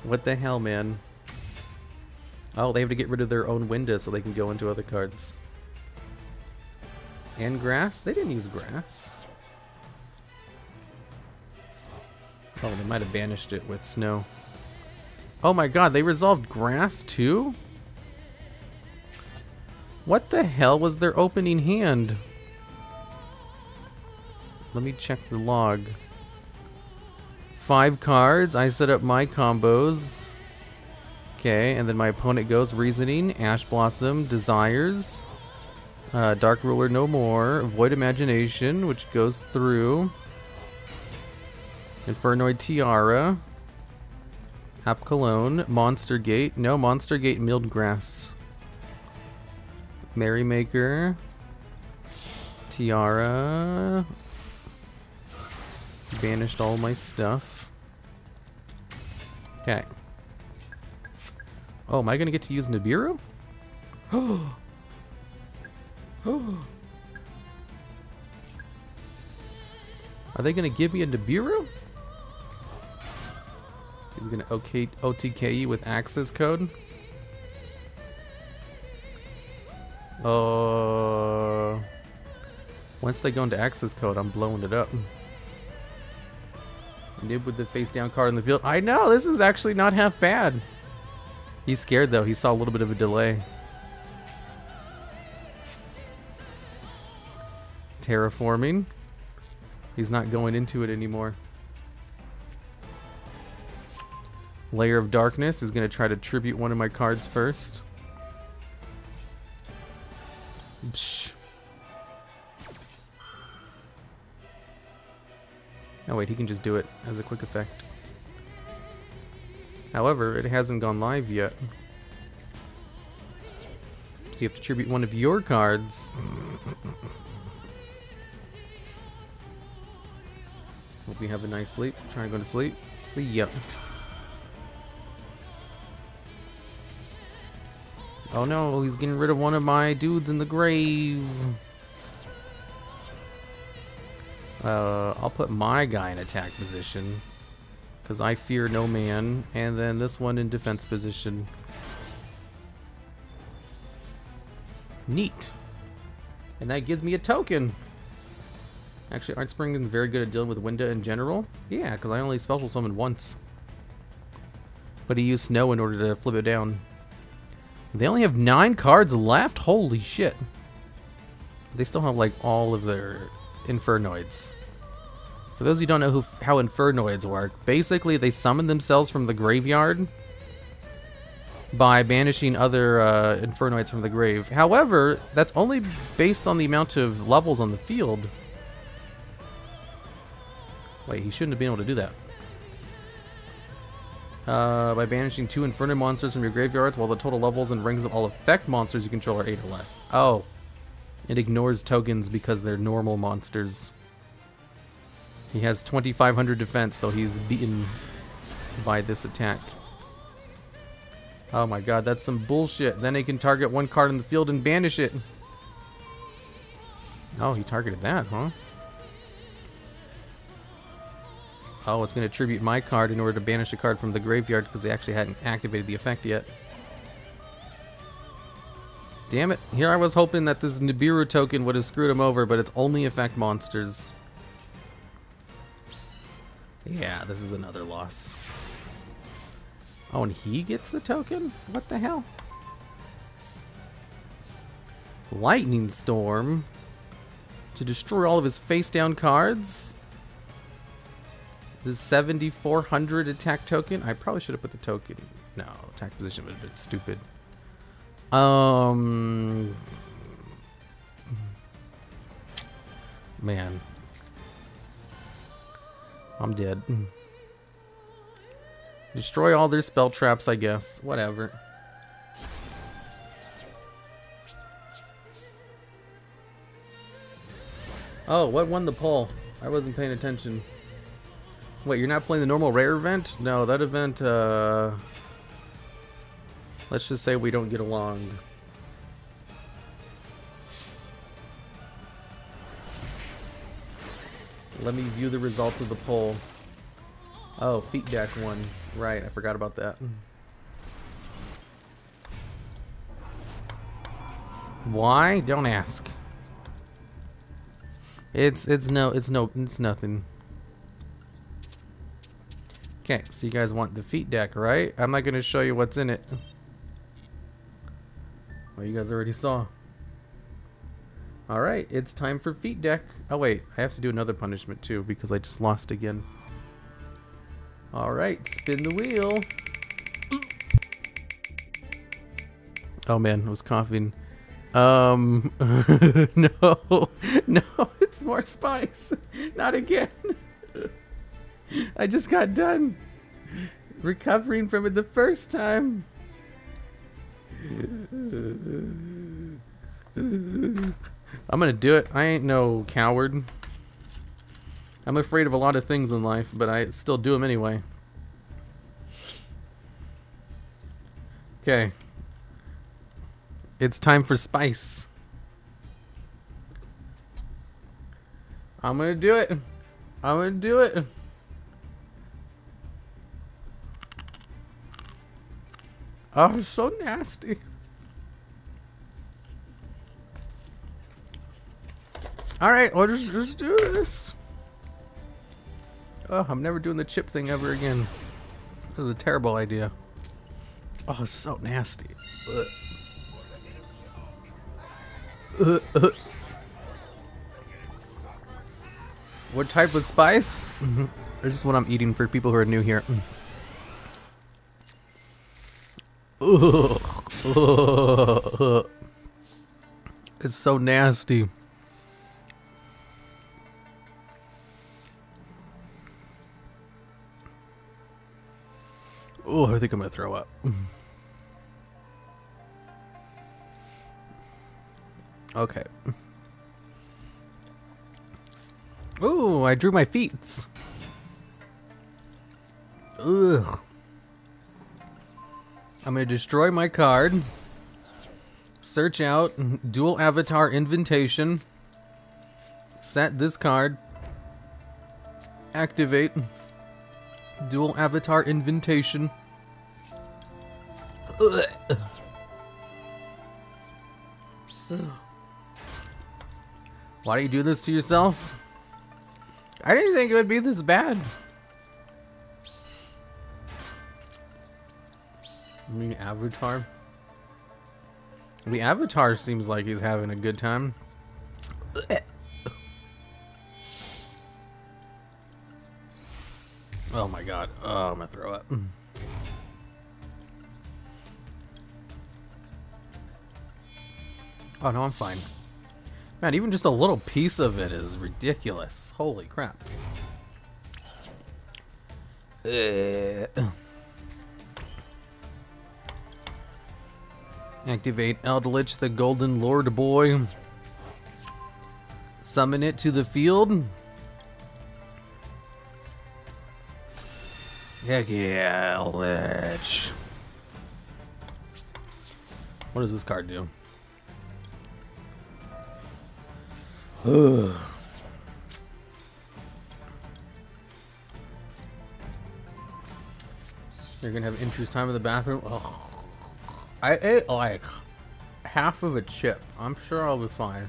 what the hell, man? Oh, they have to get rid of their own Winda so they can go into other cards. And grass? They didn't use grass. Oh, they might have banished it with snow. Oh my god, they resolved grass too? What the hell was their opening hand? Let me check the log. Five cards. I set up my combos. Okay, and then my opponent goes Reasoning, Ash Blossom, Desires, uh, Dark Ruler No More, Void Imagination, which goes through, Infernoid Tiara, App Cologne, Monster Gate, no, Monster Gate Milled Grass, Merrymaker, Tiara, banished all my stuff. Okay. Oh, am I gonna get to use Nibiru? Oh. (gasps) Are they gonna give me a Nibiru? He's gonna OK OTK you with access code. Uh, once they go into access code, I'm blowing it up. Nib with the face down card in the field. I know, this is actually not half bad. He's scared though, he saw a little bit of a delay. Terraforming. He's not going into it anymore. Lair of Darkness is going to try to tribute one of my cards first. Psh. Oh wait, he can just do it as a quick effect. However, it hasn't gone live yet. So you have to tribute one of your cards. Hope you have a nice sleep. Try and go to sleep. See ya. Oh no, he's getting rid of one of my dudes in the grave. Uh, I'll put my guy in attack position. Because I fear no man. And then this one in defense position. Neat. And that gives me a token. Actually, Art Springen's very good at dealing with Winda in general. Yeah, because I only special summoned once. But he used Snow in order to flip it down. They only have nine cards left? Holy shit. They still have, like, all of their Infernoids. For those who don't know who, how Infernoids work, basically they summon themselves from the graveyard by banishing other uh, Infernoids from the grave. However, that's only based on the amount of levels on the field. Wait, he shouldn't have been able to do that. Uh, by banishing two Inferno monsters from your graveyards while the total levels and rings of all effect monsters you control are 8 or less. Oh. It ignores tokens because they're normal monsters. He has 2500 defense, so he's beaten by this attack. Oh my god, that's some bullshit. Then he can target one card in the field and banish it. Oh, he targeted that, huh? Oh, it's going to tribute my card in order to banish a card from the graveyard because they actually hadn't activated the effect yet. Damn it. Here I was hoping that this Nibiru token would have screwed him over, but it's only effect monsters. Yeah, this is another loss. Oh, and he gets the token? What the hell? Lightning Storm. To destroy all of his face-down cards? The 7400 attack token? I probably should have put the token. No, attack position would have been stupid. Um. man. I'm dead. Destroy all their spell traps, I guess. Whatever. Oh, what won the poll? I wasn't paying attention. Wait, you're not playing the normal rare event? No, that event, uh... Let's just say we don't get along. Let me view the results of the poll. Oh, feet deck one. Right, I forgot about that. Why? Don't ask. It's it's no it's no it's nothing. Okay, so you guys want the feet deck, right? I'm not gonna show you what's in it. Well, you guys already saw. Alright, it's time for feet deck. Oh wait, I have to do another punishment too because I just lost again. Alright, spin the wheel. Oh man, I was coughing. Um, (laughs) no, (laughs) no, it's more spice. (laughs) Not again. I just got done recovering from it the first time. I'm gonna do it. I ain't no coward. I'm afraid of a lot of things in life, but I still do them anyway. Okay. It's time for spice. I'm gonna do it. I'm gonna do it. Oh, so nasty. Alright, well, just, just do this. Oh, I'm never doing the chip thing ever again. This is a terrible idea. Oh, it's so nasty. Ugh. What type of spice? Mm-hmm. This is what I'm eating for people who are new here. Mm. Ugh. Ugh. It's so nasty. Oh, I think I'm gonna throw up. okay. Ooh, I drew my feet. Ugh. I'm gonna destroy my card. Search out dual avatar invitation. Set this card. Activate dual avatar invitation. Why do you do this to yourself? I didn't think it would be this bad. I mean, Avatar. The Avatar seems like he's having a good time. Oh no, I'm fine. Man, even just a little piece of it is ridiculous. Holy crap. Activate Eldritch, the Golden Lord Boy. Summon it to the field. Heck yeah, Eldritch. What does this card do? You're gonna have interest time in the bathroom. I ate like half of a chip. I'm sure I'll be fine.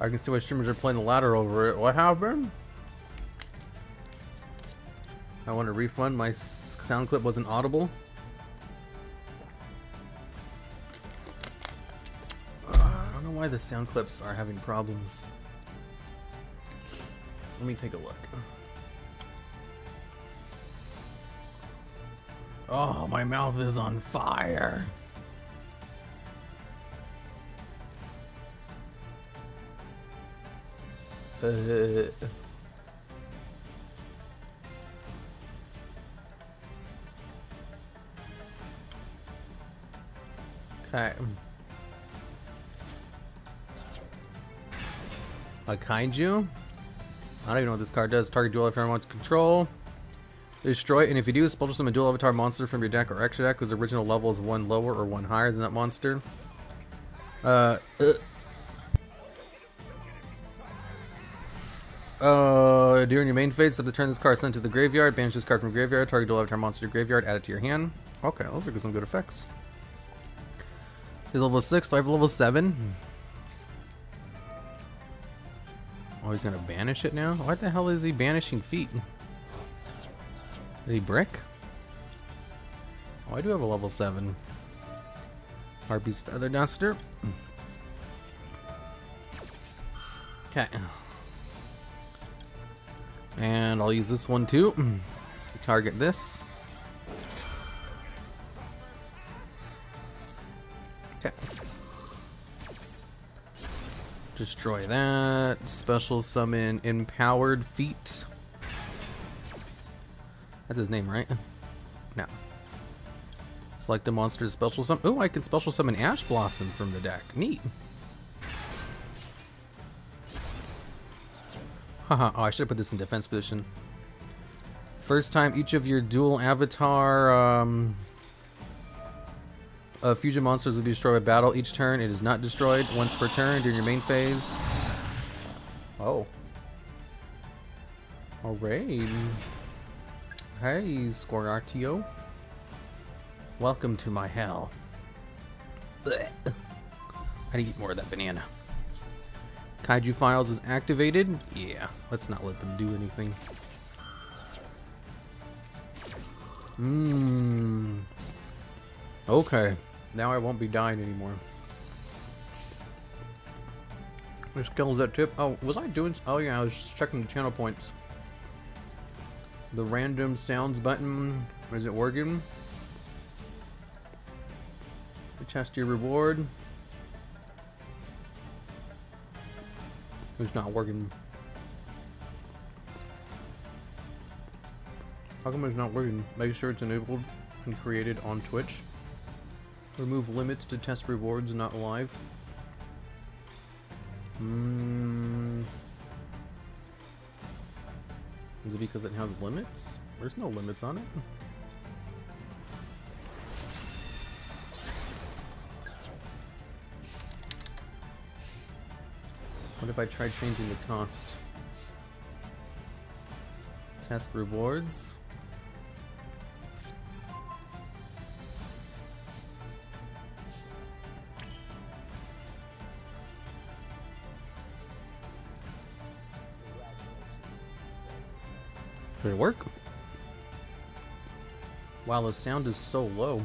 I can see why streamers are playing the ladder over it. What happened? I want a refund. My sound clip wasn't audible. Why the sound clips are having problems. Let me take a look. Oh, my mouth is on fire. (laughs) Okay. A kaiju? I don't even know what this card does. Target dual avatar wants control. Destroy it, and if you do, special summon a dual avatar monster from your deck or extra deck whose original level is one lower or one higher than that monster. Uh, uh. Uh, during your main phase, of the turn this card sent to the graveyard, banish this card from graveyard, target dual avatar monster to graveyard, add it to your hand. Okay, those are some good effects. He's level 6, do I have level 7? Oh, he's gonna banish it now? What the hell is he banishing feet? Is he brick? Oh, I do have a level 7. Harpy's Feather Duster. Okay. And I'll use this one too. Target this. Destroy that. Special summon Empowered Feet. That's his name, right? No. Select a monster's special summon. Oh, I can special summon Ash Blossom from the deck. Neat. Haha, oh, I should have put this in defense position. First time each of your dual avatar um, uh, fusion monsters will be destroyed by battle each turn. It is not destroyed once per turn during your main phase. Oh. Alright. Hey, Score RTO. Welcome to my hell. Blech. I need to eat more of that banana. Kaiju Files is activated. Yeah, let's not let them do anything. Mmm. Okay, now I won't be dying anymore. Which kills that tip? Oh, was I doing? Oh yeah, I was just checking the channel points. The random sounds button, is it working? Test your reward. It's not working. How come it's not working? Make sure it's enabled and created on Twitch. Remove limits to test rewards not live. Hmm. Is it because it has limits? There's no limits on it. What if I try changing the cost? Test rewards. Work? Wow, the sound is so low.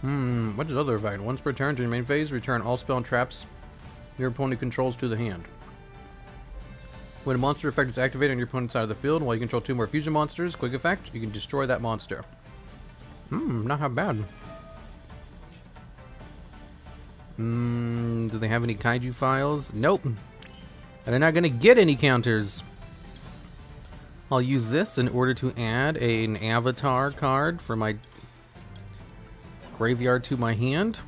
Hmm, what's the other effect? Once per turn during main phase, return all spell and traps your opponent controls to the hand. When a monster effect is activated on your opponent's side of the field, while you control two more fusion monsters, quick effect, you can destroy that monster. Hmm, not how bad. Hmm, do they have any kaiju files? Nope. And they're not gonna get any counters. I'll use this in order to add a, an avatar card for my graveyard to my hand.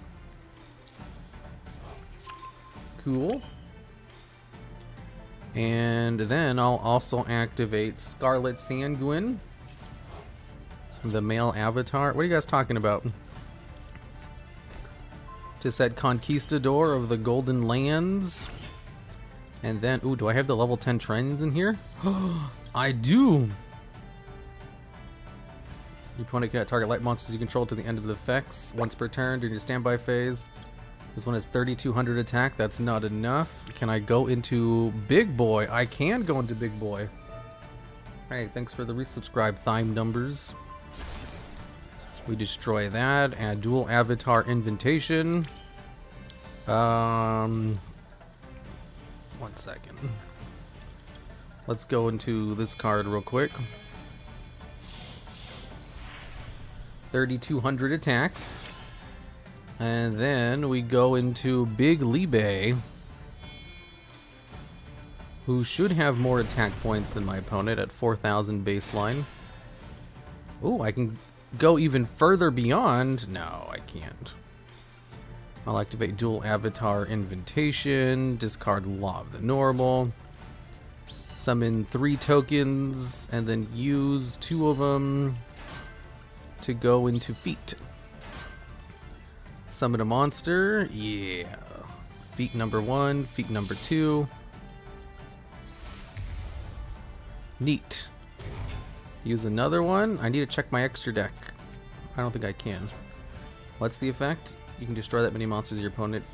Cool. And then I'll also activate Scarlet Sanguine, the male avatar. What are you guys talking about? To set Conquistador of the Golden Lands. And then, ooh, do I have the level 10 trends in here? (gasps) (gasps) (gasps) I do! Your opponent cannot target light monsters you control to the end of the effects once per turn during your standby phase. This one is 3200 attack. That's not enough. Can I go into Big Boy? I can go into Big Boy. Hey, thanks for the resubscribe Thime numbers. We destroy that. Add dual avatar invitation. Um, one second. Let's go into this card real quick. 3,200 attacks. And then we go into Big Libe. who should have more attack points than my opponent at 4,000 baseline. Ooh, I can go even further beyond. No, I can't. I'll activate dual avatar invitation, discard Law of the Normal, summon three tokens, and then use two of them to go into feat. Summon a monster, yeah. Feat number one, feat number two. Neat. Use another one. I need to check my extra deck. I don't think I can. What's the effect? You can destroy that many monsters your opponent.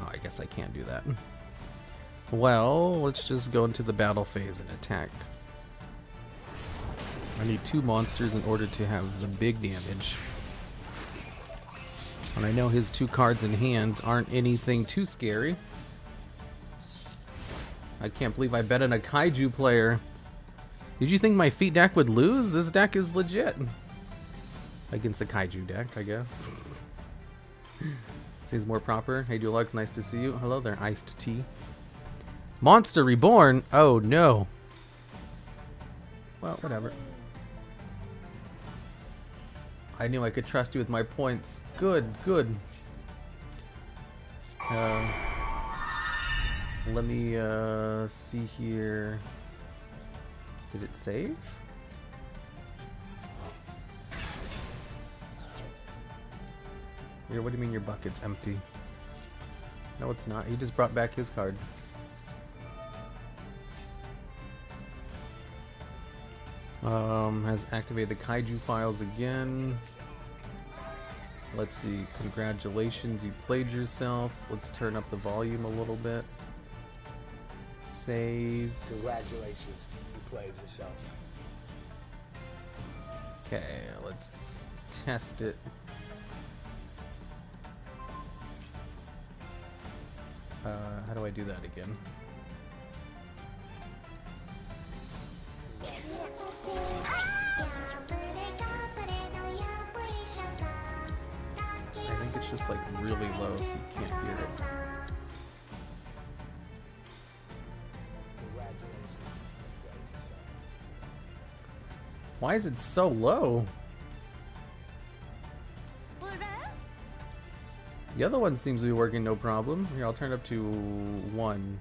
Oh, I guess I can't do that. Well, let's just go into the battle phase and attack. I need two monsters in order to have the big damage. And I know his two cards in hand aren't anything too scary. I can't believe I bet on a kaiju player. Did you think my feat deck would lose? This deck is legit. Against a kaiju deck, I guess. (laughs) Seems more proper. Hey, Dulux, nice to see you. Hello there, iced tea. Monster Reborn? Oh, no. Well, whatever. I knew I could trust you with my points. Good, good. Uh, let me uh, see here. Did it save? Here, what do you mean your bucket's empty? No, it's not. He just brought back his card. Um, has activated the kaiju files again. Let's see. Congratulations, you played yourself. Let's turn up the volume a little bit. Save. Congratulations, you played yourself. Okay, let's test it. Uh, how do I do that again? It's just like really low so you can't hear it. Why is it so low? The other one seems to be working no problem. Here, I'll turn it up to one.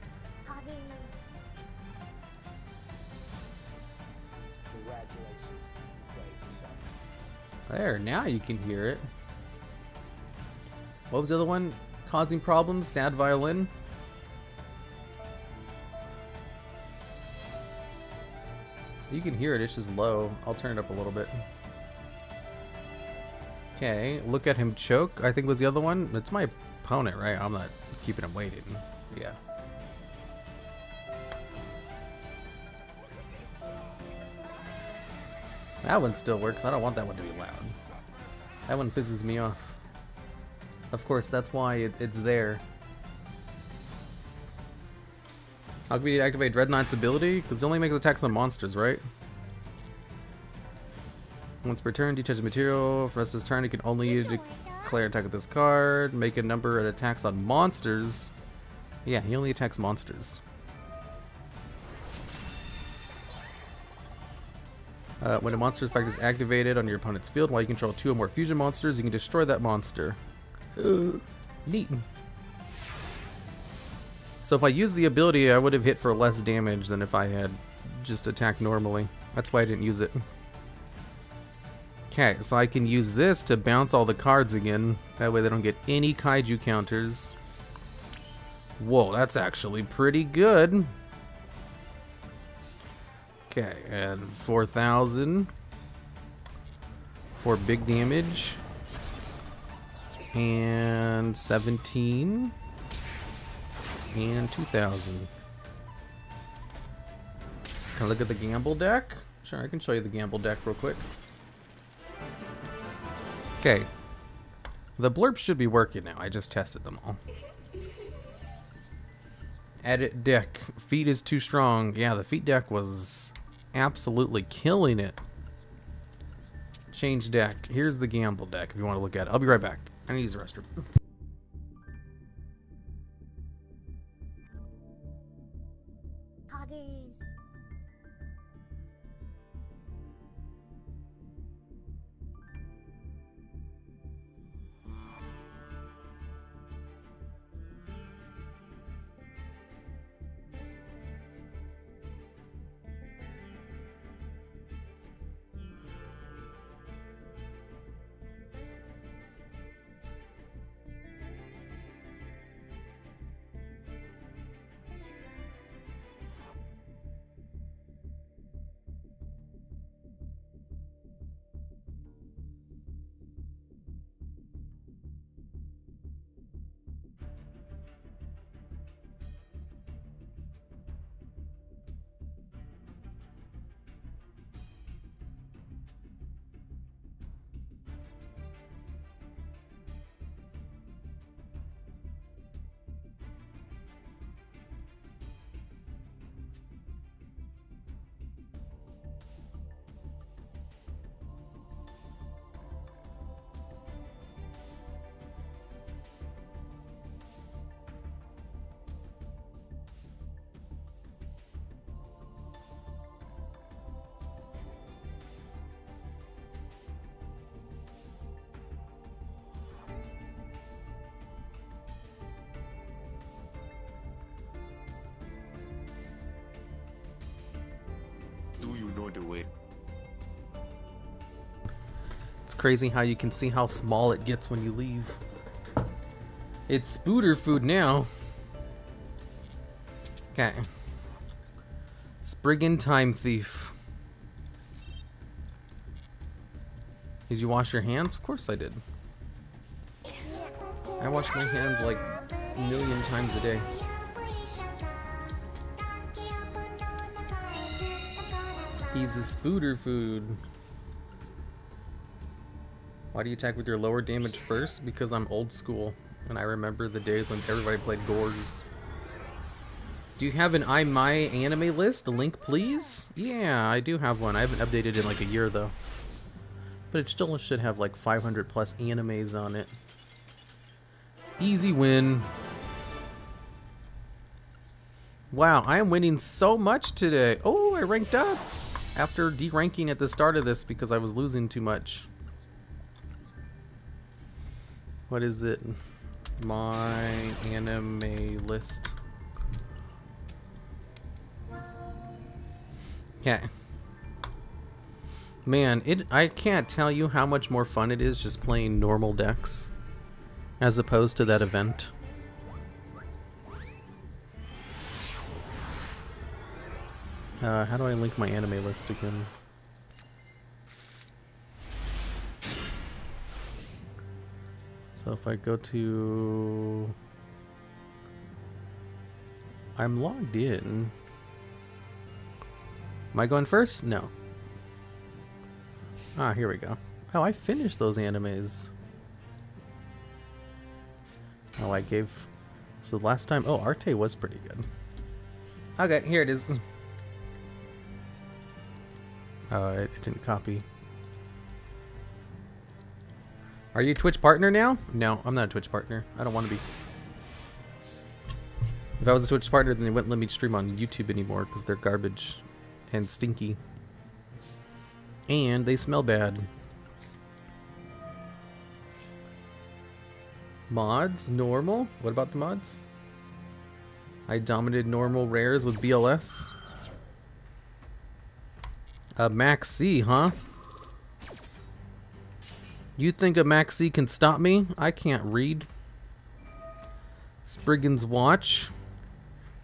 There, now you can hear it. What was the other one causing problems? Sad violin? You can hear it, it's just low. I'll turn it up a little bit. Okay, look at him choke, I think was the other one. It's my opponent, right? I'm not keeping him waiting. Yeah. That one still works. I don't want that one to be loud. That one pisses me off. Of course, that's why it, it's there. How can we activate Dreadnought's ability? Because it only makes attacks on monsters, right? Once per turn, decharge material. For the rest of his turn, he can only declare attack with this card. Make a number of attacks on monsters. Yeah, he only attacks monsters. Uh, when a monster effect is activated on your opponent's field while you control two or more fusion monsters, you can destroy that monster. Neat. So if I used the ability, I would have hit for less damage than if I had just attacked normally. That's why I didn't use it. Okay, so I can use this to bounce all the cards again. That way they don't get any kaiju counters. Whoa, that's actually pretty good. Okay, and 4,000 for big damage. And 17. And 2,000. Can I look at the gamble deck? Sure, I can show you the gamble deck real quick. Okay. The blurb should be working now. I just tested them all. Edit deck. Feet is too strong. Yeah, the feet deck was absolutely killing it. Change deck. Here's the gamble deck if you want to look at it. I'll be right back. I need to use the restroom. It's crazy how you can see how small it gets when you leave. It's spooter food now. Okay. Spriggan Time Thief. Did you wash your hands? Of course I did. I wash my hands like a million times a day. A spooter food. Why do you attack with your lower damage first? Because I'm old school, and I remember the days when everybody played Gorz. Do you have an I My anime list? Link, please? Yeah, I do have one. I haven't updated in like a year, though. But it still should have like 500 plus animes on it. Easy win. Wow, I am winning so much today. Oh, I ranked up after deranking at the start of this because I was losing too much. What is it? My anime list. Okay. Man, it I can't tell you how much more fun it is just playing normal decks as opposed to that event. Uh, how do I link my anime list again? So if I go to... I'm logged in. Am I going first? No. Ah, here we go. Oh, I finished those animes. Oh, I gave... So the last time... Oh, Arte was pretty good. Okay, here it is. Oh, it, it didn't copy. Are you Twitch partner now? No, I'm not a Twitch partner. I don't want to be. If I was a Twitch partner, then they wouldn't let me stream on YouTube anymore because they're garbage and stinky. And they smell bad. Mods? Normal? What about the mods? I dominated normal rares with BLS. A Maxx C, huh? You think a Maxx C can stop me? I can't read. Spriggan's Watch.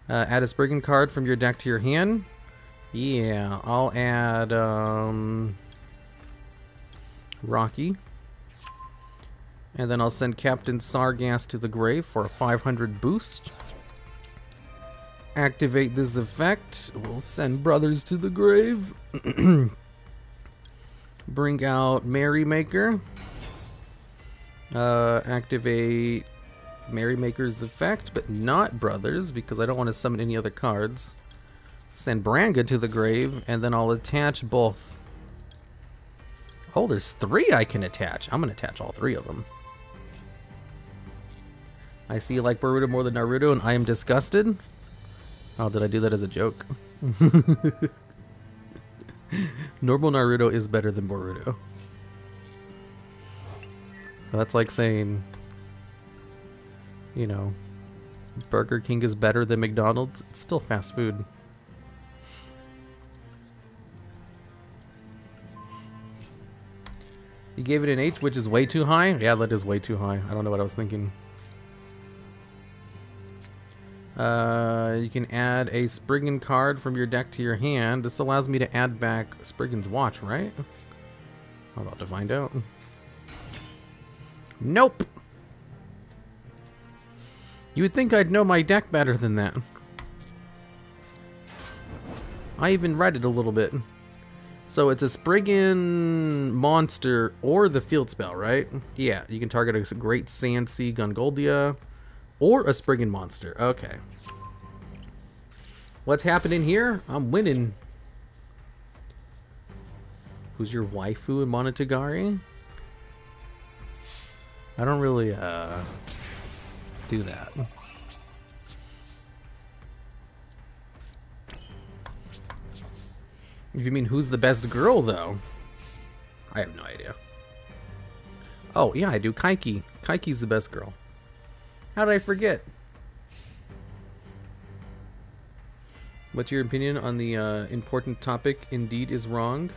Uh, add a Spriggan card from your deck to your hand. Yeah, I'll add um, Rockey. And then I'll send Captain Sargas to the grave for a 500 boost. Activate this effect. We'll send brothers to the grave. (clears throat) Bring out Merrymaker. Uh, activate Merrymaker's effect, but not brothers, because I don't want to summon any other cards. Send Branga to the grave, and then I'll attach both. Oh, there's three I can attach. I'm going to attach all three of them. I see you like Boruto more than Naruto, and I am disgusted. Oh, did I do that as a joke? (laughs) Normal Naruto is better than Boruto. That's like saying, you know, Burger King is better than McDonald's. It's still fast food. You gave it an H, which is way too high? Yeah, that is way too high. I don't know what I was thinking. Uh, you can add a Spriggan card from your deck to your hand. This allows me to add back Spriggan's Watch, right? I'm about to find out. Nope! You would think I'd know my deck better than that. I even read it a little bit. So it's a Spriggan monster or the field spell, right? Yeah, you can target a Great Sand Sea Gongoldia or a Spriggan monster. Okay. What's happening here? I'm winning. Who's your waifu in Monogatari? I don't really uh, do that. If you mean who's the best girl, though, I have no idea. Oh, yeah, I do. Kaiki. Kaiki's the best girl. How did I forget? What's your opinion on the uh, important topic? Indeed is wrong.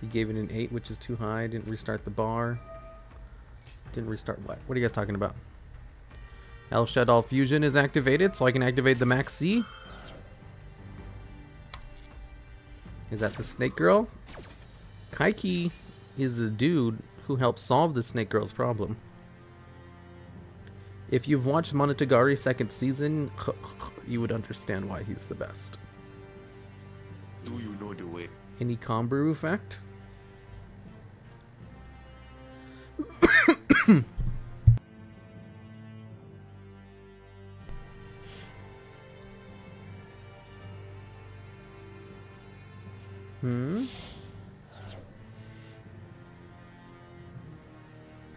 He gave it an 8, which is too high. Didn't restart the bar. Didn't restart what? What are you guys talking about? El Shaddoll Fusion is activated, so I can activate the Maxx C. Is that the Snake Girl? Kaiki is the dude who helped solve the Snake Girl's problem. If you've watched Monogatari second season, (laughs) you would understand why he's the best. Do you know the way? Any Kombaru effect? hmm?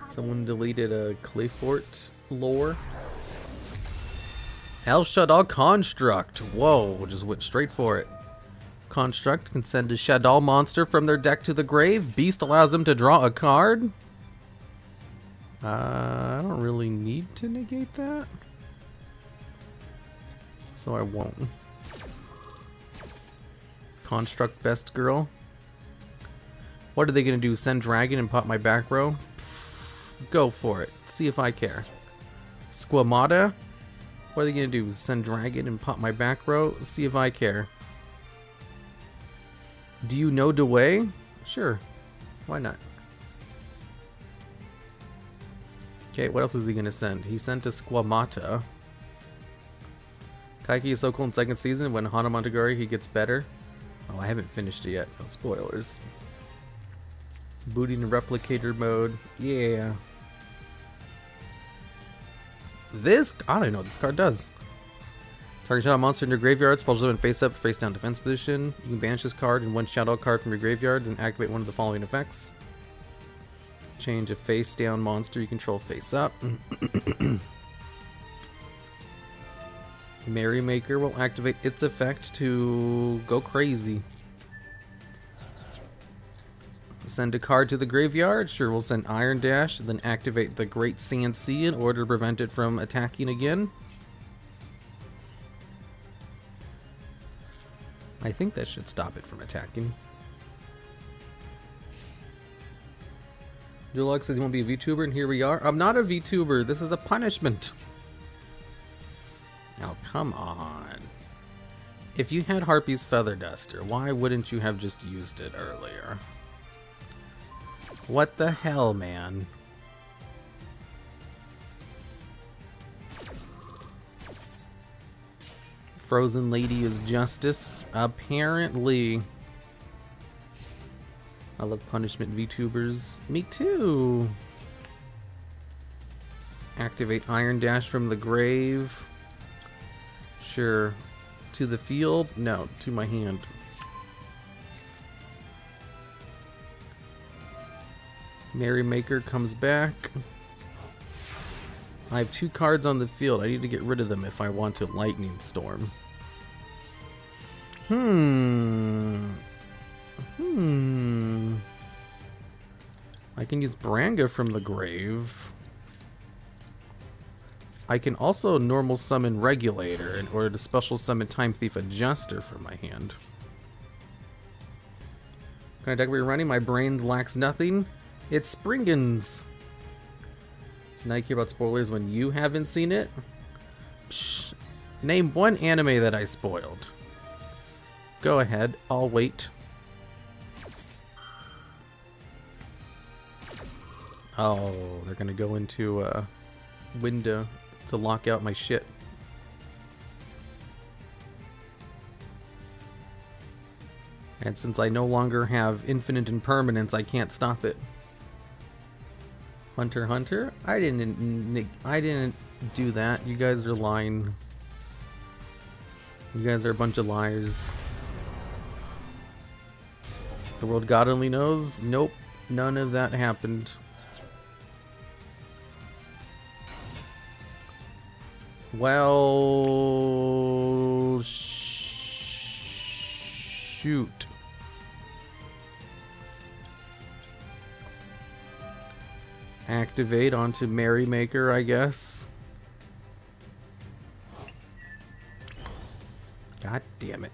Someone deleted a Clayfort lore. El Shaddoll Construct. Whoa, just went straight for it. Construct can send a Shaddoll monster from their deck to the grave. Beast allows them to draw a card. Uh, I don't really need to negate that. So I won't. Construct best girl. What are they gonna do? Send dragon and pop my back row? Pff, go for it. See if I care. Squamata. What are they gonna do? Send dragon and pop my back row? See if I care. Do you know Dewey? Sure. Why not? Okay, what else is he gonna send? He sent a Squamata. Kaiki is so cool in second season. When Hana he gets better. Oh, I haven't finished it yet. No spoilers. Booting replicator mode. Yeah. This, I don't even know what this card does. Target Shaddoll monster in your graveyard, spells them in face up, face down defense position. You can banish this card and one Shaddoll card from your graveyard, then activate one of the following effects. Change a face down monster you control face up. (coughs) Merrymaker will activate its effect to go crazy. Send a card to the graveyard. Sure, we'll send Iron Dash, then activate the Great Sand Sea in order to prevent it from attacking again. I think that should stop it from attacking. Duel Logs says he won't be a VTuber, and here we are. I'm not a VTuber. This is a punishment. Now, come on. If you had Harpy's Feather Duster, why wouldn't you have just used it earlier? What the hell, man? Frozen Lady is justice. Apparently. I love punishment VTubers. Me too. Activate Iron Dash from the grave. Sure. To the field? No, to my hand. Merrymaker comes back. I have two cards on the field. I need to get rid of them if I want to Lightning Storm. Hmm. Hmm. I can use Branga from the grave. I can also normal summon Regulator in order to special summon Time Thief Adjuster from my hand. Can I deck we're running? My brain lacks nothing. It's Springans. So now you care about spoilers when you haven't seen it? Psh. Name one anime that I spoiled. Go ahead, I'll wait. Oh, they're gonna go into a window to lock out my shit. And since I no longer have infinite impermanence, I can't stop it. Hunter Hunter? I didn't I didn't do that. You guys are lying. You guys are a bunch of liars. The world God only knows? Nope. None of that happened. Well, sh shoot. Activate onto Merrymaker, I guess. God damn it.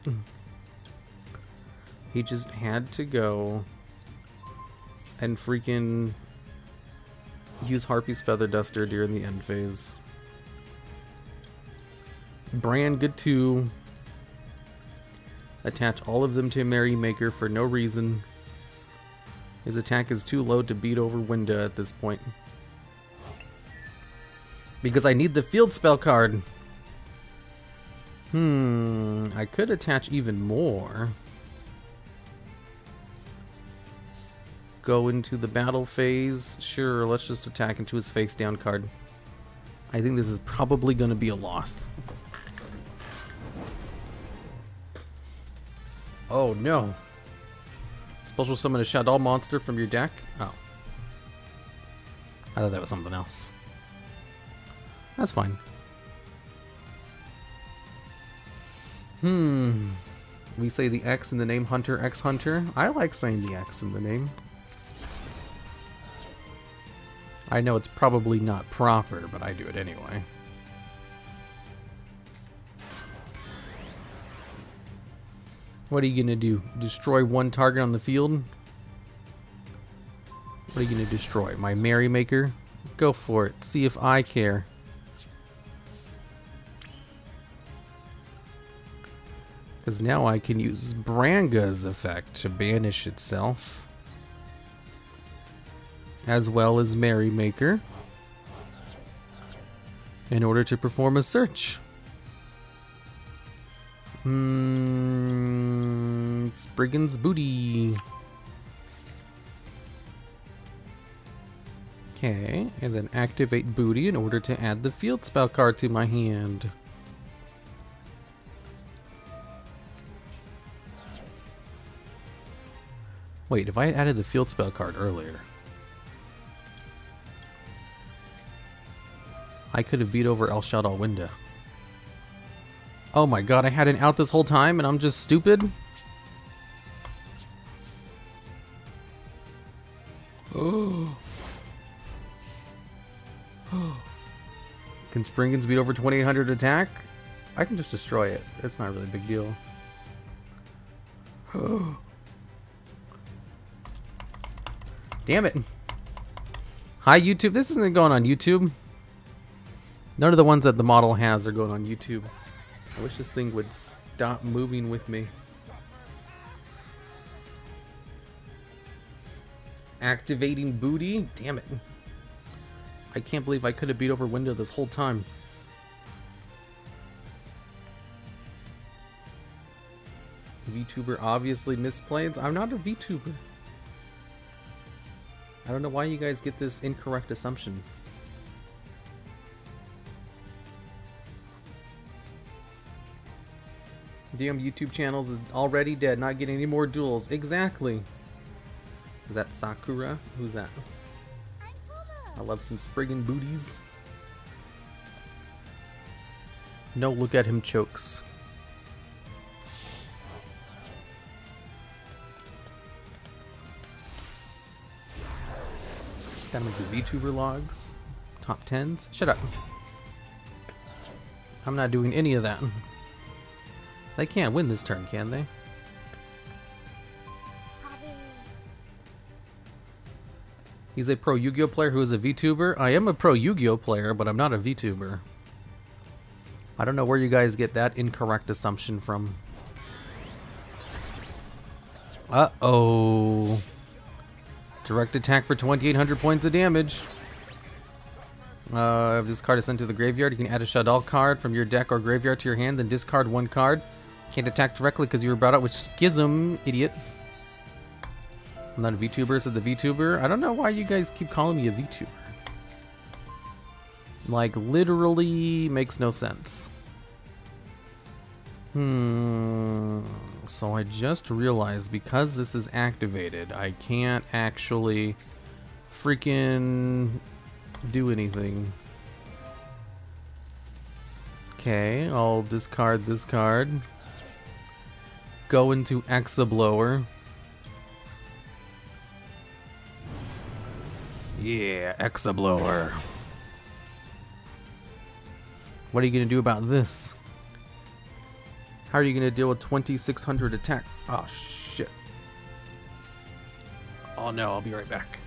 He just had to go and freaking use Harpy's Feather Duster during the end phase. Brand, good too. Attach all of them to Merrymaker for no reason. His attack is too low to beat over Winda at this point. Because I need the field spell card. Hmm, I could attach even more. Go into the battle phase. Sure, let's just attack into his face down card. I think this is probably going to be a loss. Oh no. Special summon a Shaddoll monster from your deck? Oh. I thought that was something else. That's fine. Hmm. We say the X in the name Hunter X Hunter. I like saying the X in the name. I know it's probably not proper, but I do it anyway. What are you gonna do? Destroy one target on the field? What are you gonna destroy? My Merrymaker? Go for it. See if I care. Because now I can use Branga's effect to banish itself. As well as Merrymaker. In order to perform a search. Hmm. Spriggan's Booty. Okay, and then activate Booty in order to add the field spell card to my hand. Wait, if I had added the field spell card earlier, I could have beat over El Shaddoll Winda. Oh my god, I had it out this whole time and I'm just stupid? Oh. (gasps) Can Springans beat over 2800 attack? I can just destroy it. It's not really a big deal. (gasps) Damn it. Hi, YouTube. This isn't going on YouTube. None of the ones that the model has are going on YouTube. I wish this thing would stop moving with me. Activating booty? Damn it. I can't believe I could have beat over Winda this whole time. VTuber obviously misplays. I'm not a VTuber. I don't know why you guys get this incorrect assumption. Damn YouTube channels is already dead, not getting any more duels. Exactly. Is that Sakura? Who's that? I love some Spriggan booties. No, look at him chokes. Gotta make the VTuber logs. Top 10s. Shut up. I'm not doing any of that. They can't win this turn, can they? He's a pro Yu-Gi-Oh player who is a VTuber. I am a pro Yu-Gi-Oh player, but I'm not a VTuber. I don't know where you guys get that incorrect assumption from. Uh-oh. Direct attack for 2,800 points of damage. Uh, if this card is sent to the graveyard, you can add a Shaddoll card from your deck or graveyard to your hand, then discard one card. Can't attack directly because you were brought out with Schism, idiot. I'm not a VTuber, said the VTuber. I don't know why you guys keep calling me a VTuber. Like, literally makes no sense. Hmm. So I just realized because this is activated, I can't actually freaking do anything. Okay, I'll discard this card. Go into Exablower. Yeah, Exablower. What are you gonna do about this? How are you gonna deal with 2600 attack? Oh shit. Oh no, I'll be right back.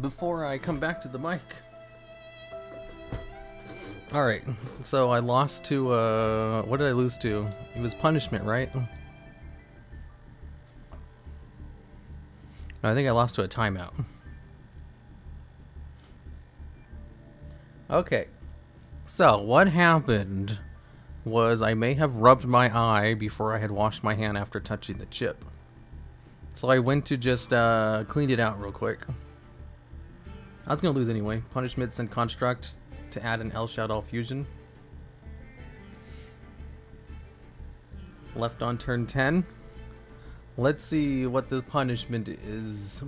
Before I come back to the mic. Alright, so I lost to, uh, what did I lose to? It was punishment, right? I think I lost to a timeout. Okay, so what happened was I may have rubbed my eye before I had washed my hand after touching the chip. So I went to just uh, clean it out real quick. I was gonna lose anyway. Punishments and construct to add an El Shaddoll fusion. Left on turn 10. Let's see what the punishment is.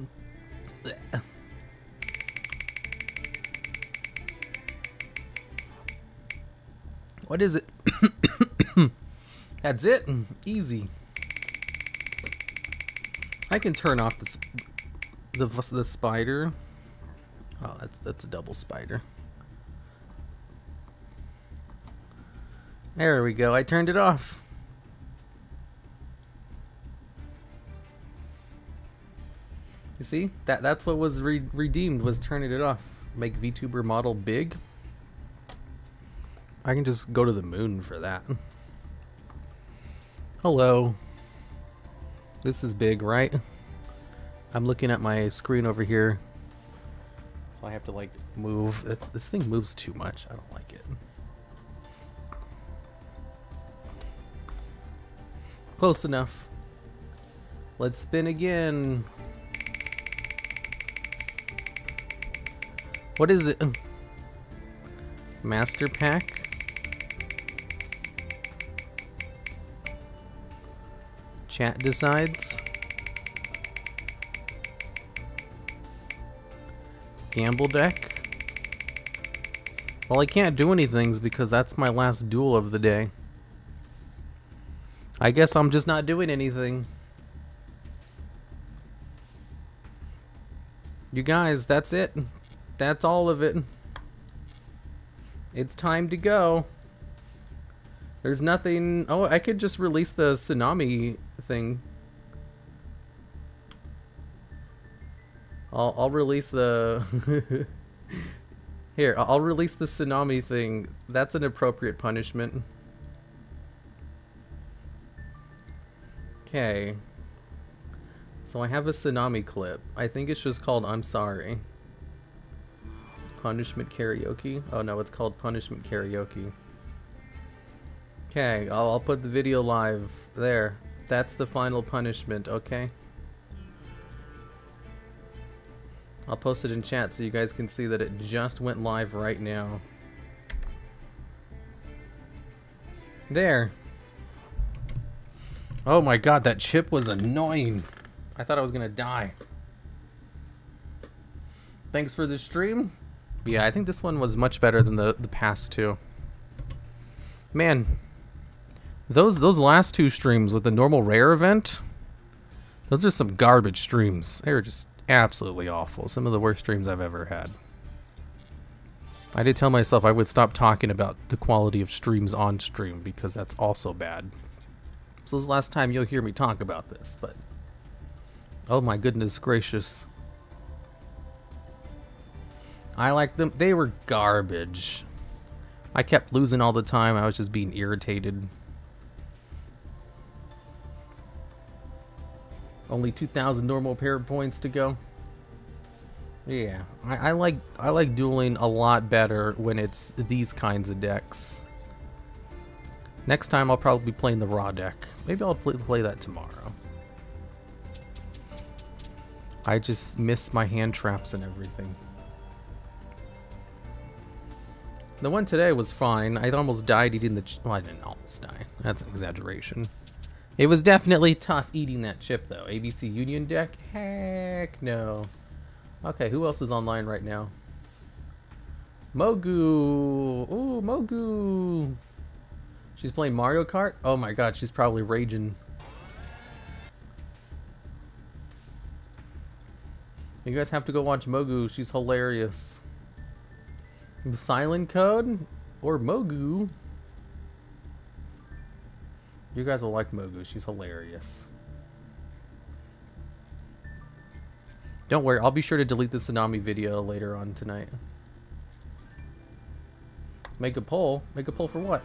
What is it? (coughs) That's it. Easy. I can turn off the the the spider. Oh, that's that's a double spider. There we go. I turned it off. You see? That that's what was re redeemed was turning it off. Make VTuber model big. I can just go to the moon for that. Hello. This is big, right? I'm looking at my screen over here. So I have to like move. This, this thing moves too much. I don't like it. Close enough. Let's spin again. What is it? Master pack? Chat decides. Gamble deck? Well, I can't do anything because that's my last duel of the day. I guess I'm just not doing anything. You guys, that's it. That's all of it. It's time to go. There's nothing... Oh, I could just release the tsunami thing. I'll, I'll release the... (laughs) Here, I'll release the tsunami thing. That's an appropriate punishment. Okay. So I have a tsunami clip. I think it's just called I'm Sorry. Punishment Karaoke? Oh no, it's called Punishment Karaoke. Okay, I'll, I'll put the video live there. That's the final punishment, okay? I'll post it in chat so you guys can see that it just went live right now. There. Oh my god, that chip was annoying. I thought I was gonna die. Thanks for the stream. Yeah, I think this one was much better than the, the past two. Man, those those last two streams with the normal rare event, those are some garbage streams. They were just absolutely awful. Some of the worst streams I've ever had. I did tell myself I would stop talking about the quality of streams on stream because that's also bad. So this is the last time you'll hear me talk about this, but oh my goodness gracious. I like them. They were garbage. I kept losing all the time. I was just being irritated. Only 2,000 normal pair points to go. Yeah, I, I like I like dueling a lot better when it's these kinds of decks. Next time I'll probably be playing the Ra deck. Maybe I'll play, play that tomorrow. I just miss my hand traps and everything. The one today was fine. I almost died eating the. well, I didn't almost die. That's an exaggeration. It was definitely tough eating that chip, though. ABC Union deck? Heck no. Okay, who else is online right now? Mogu! Ooh, Mogu! She's playing Mario Kart? Oh my god, she's probably raging. You guys have to go watch Mogu. She's hilarious. Silent Code or Mogu. You guys will like Mogu. She's hilarious. Don't worry, I'll be sure to delete the Tsunami video later on tonight. Make a poll? Make a poll for what?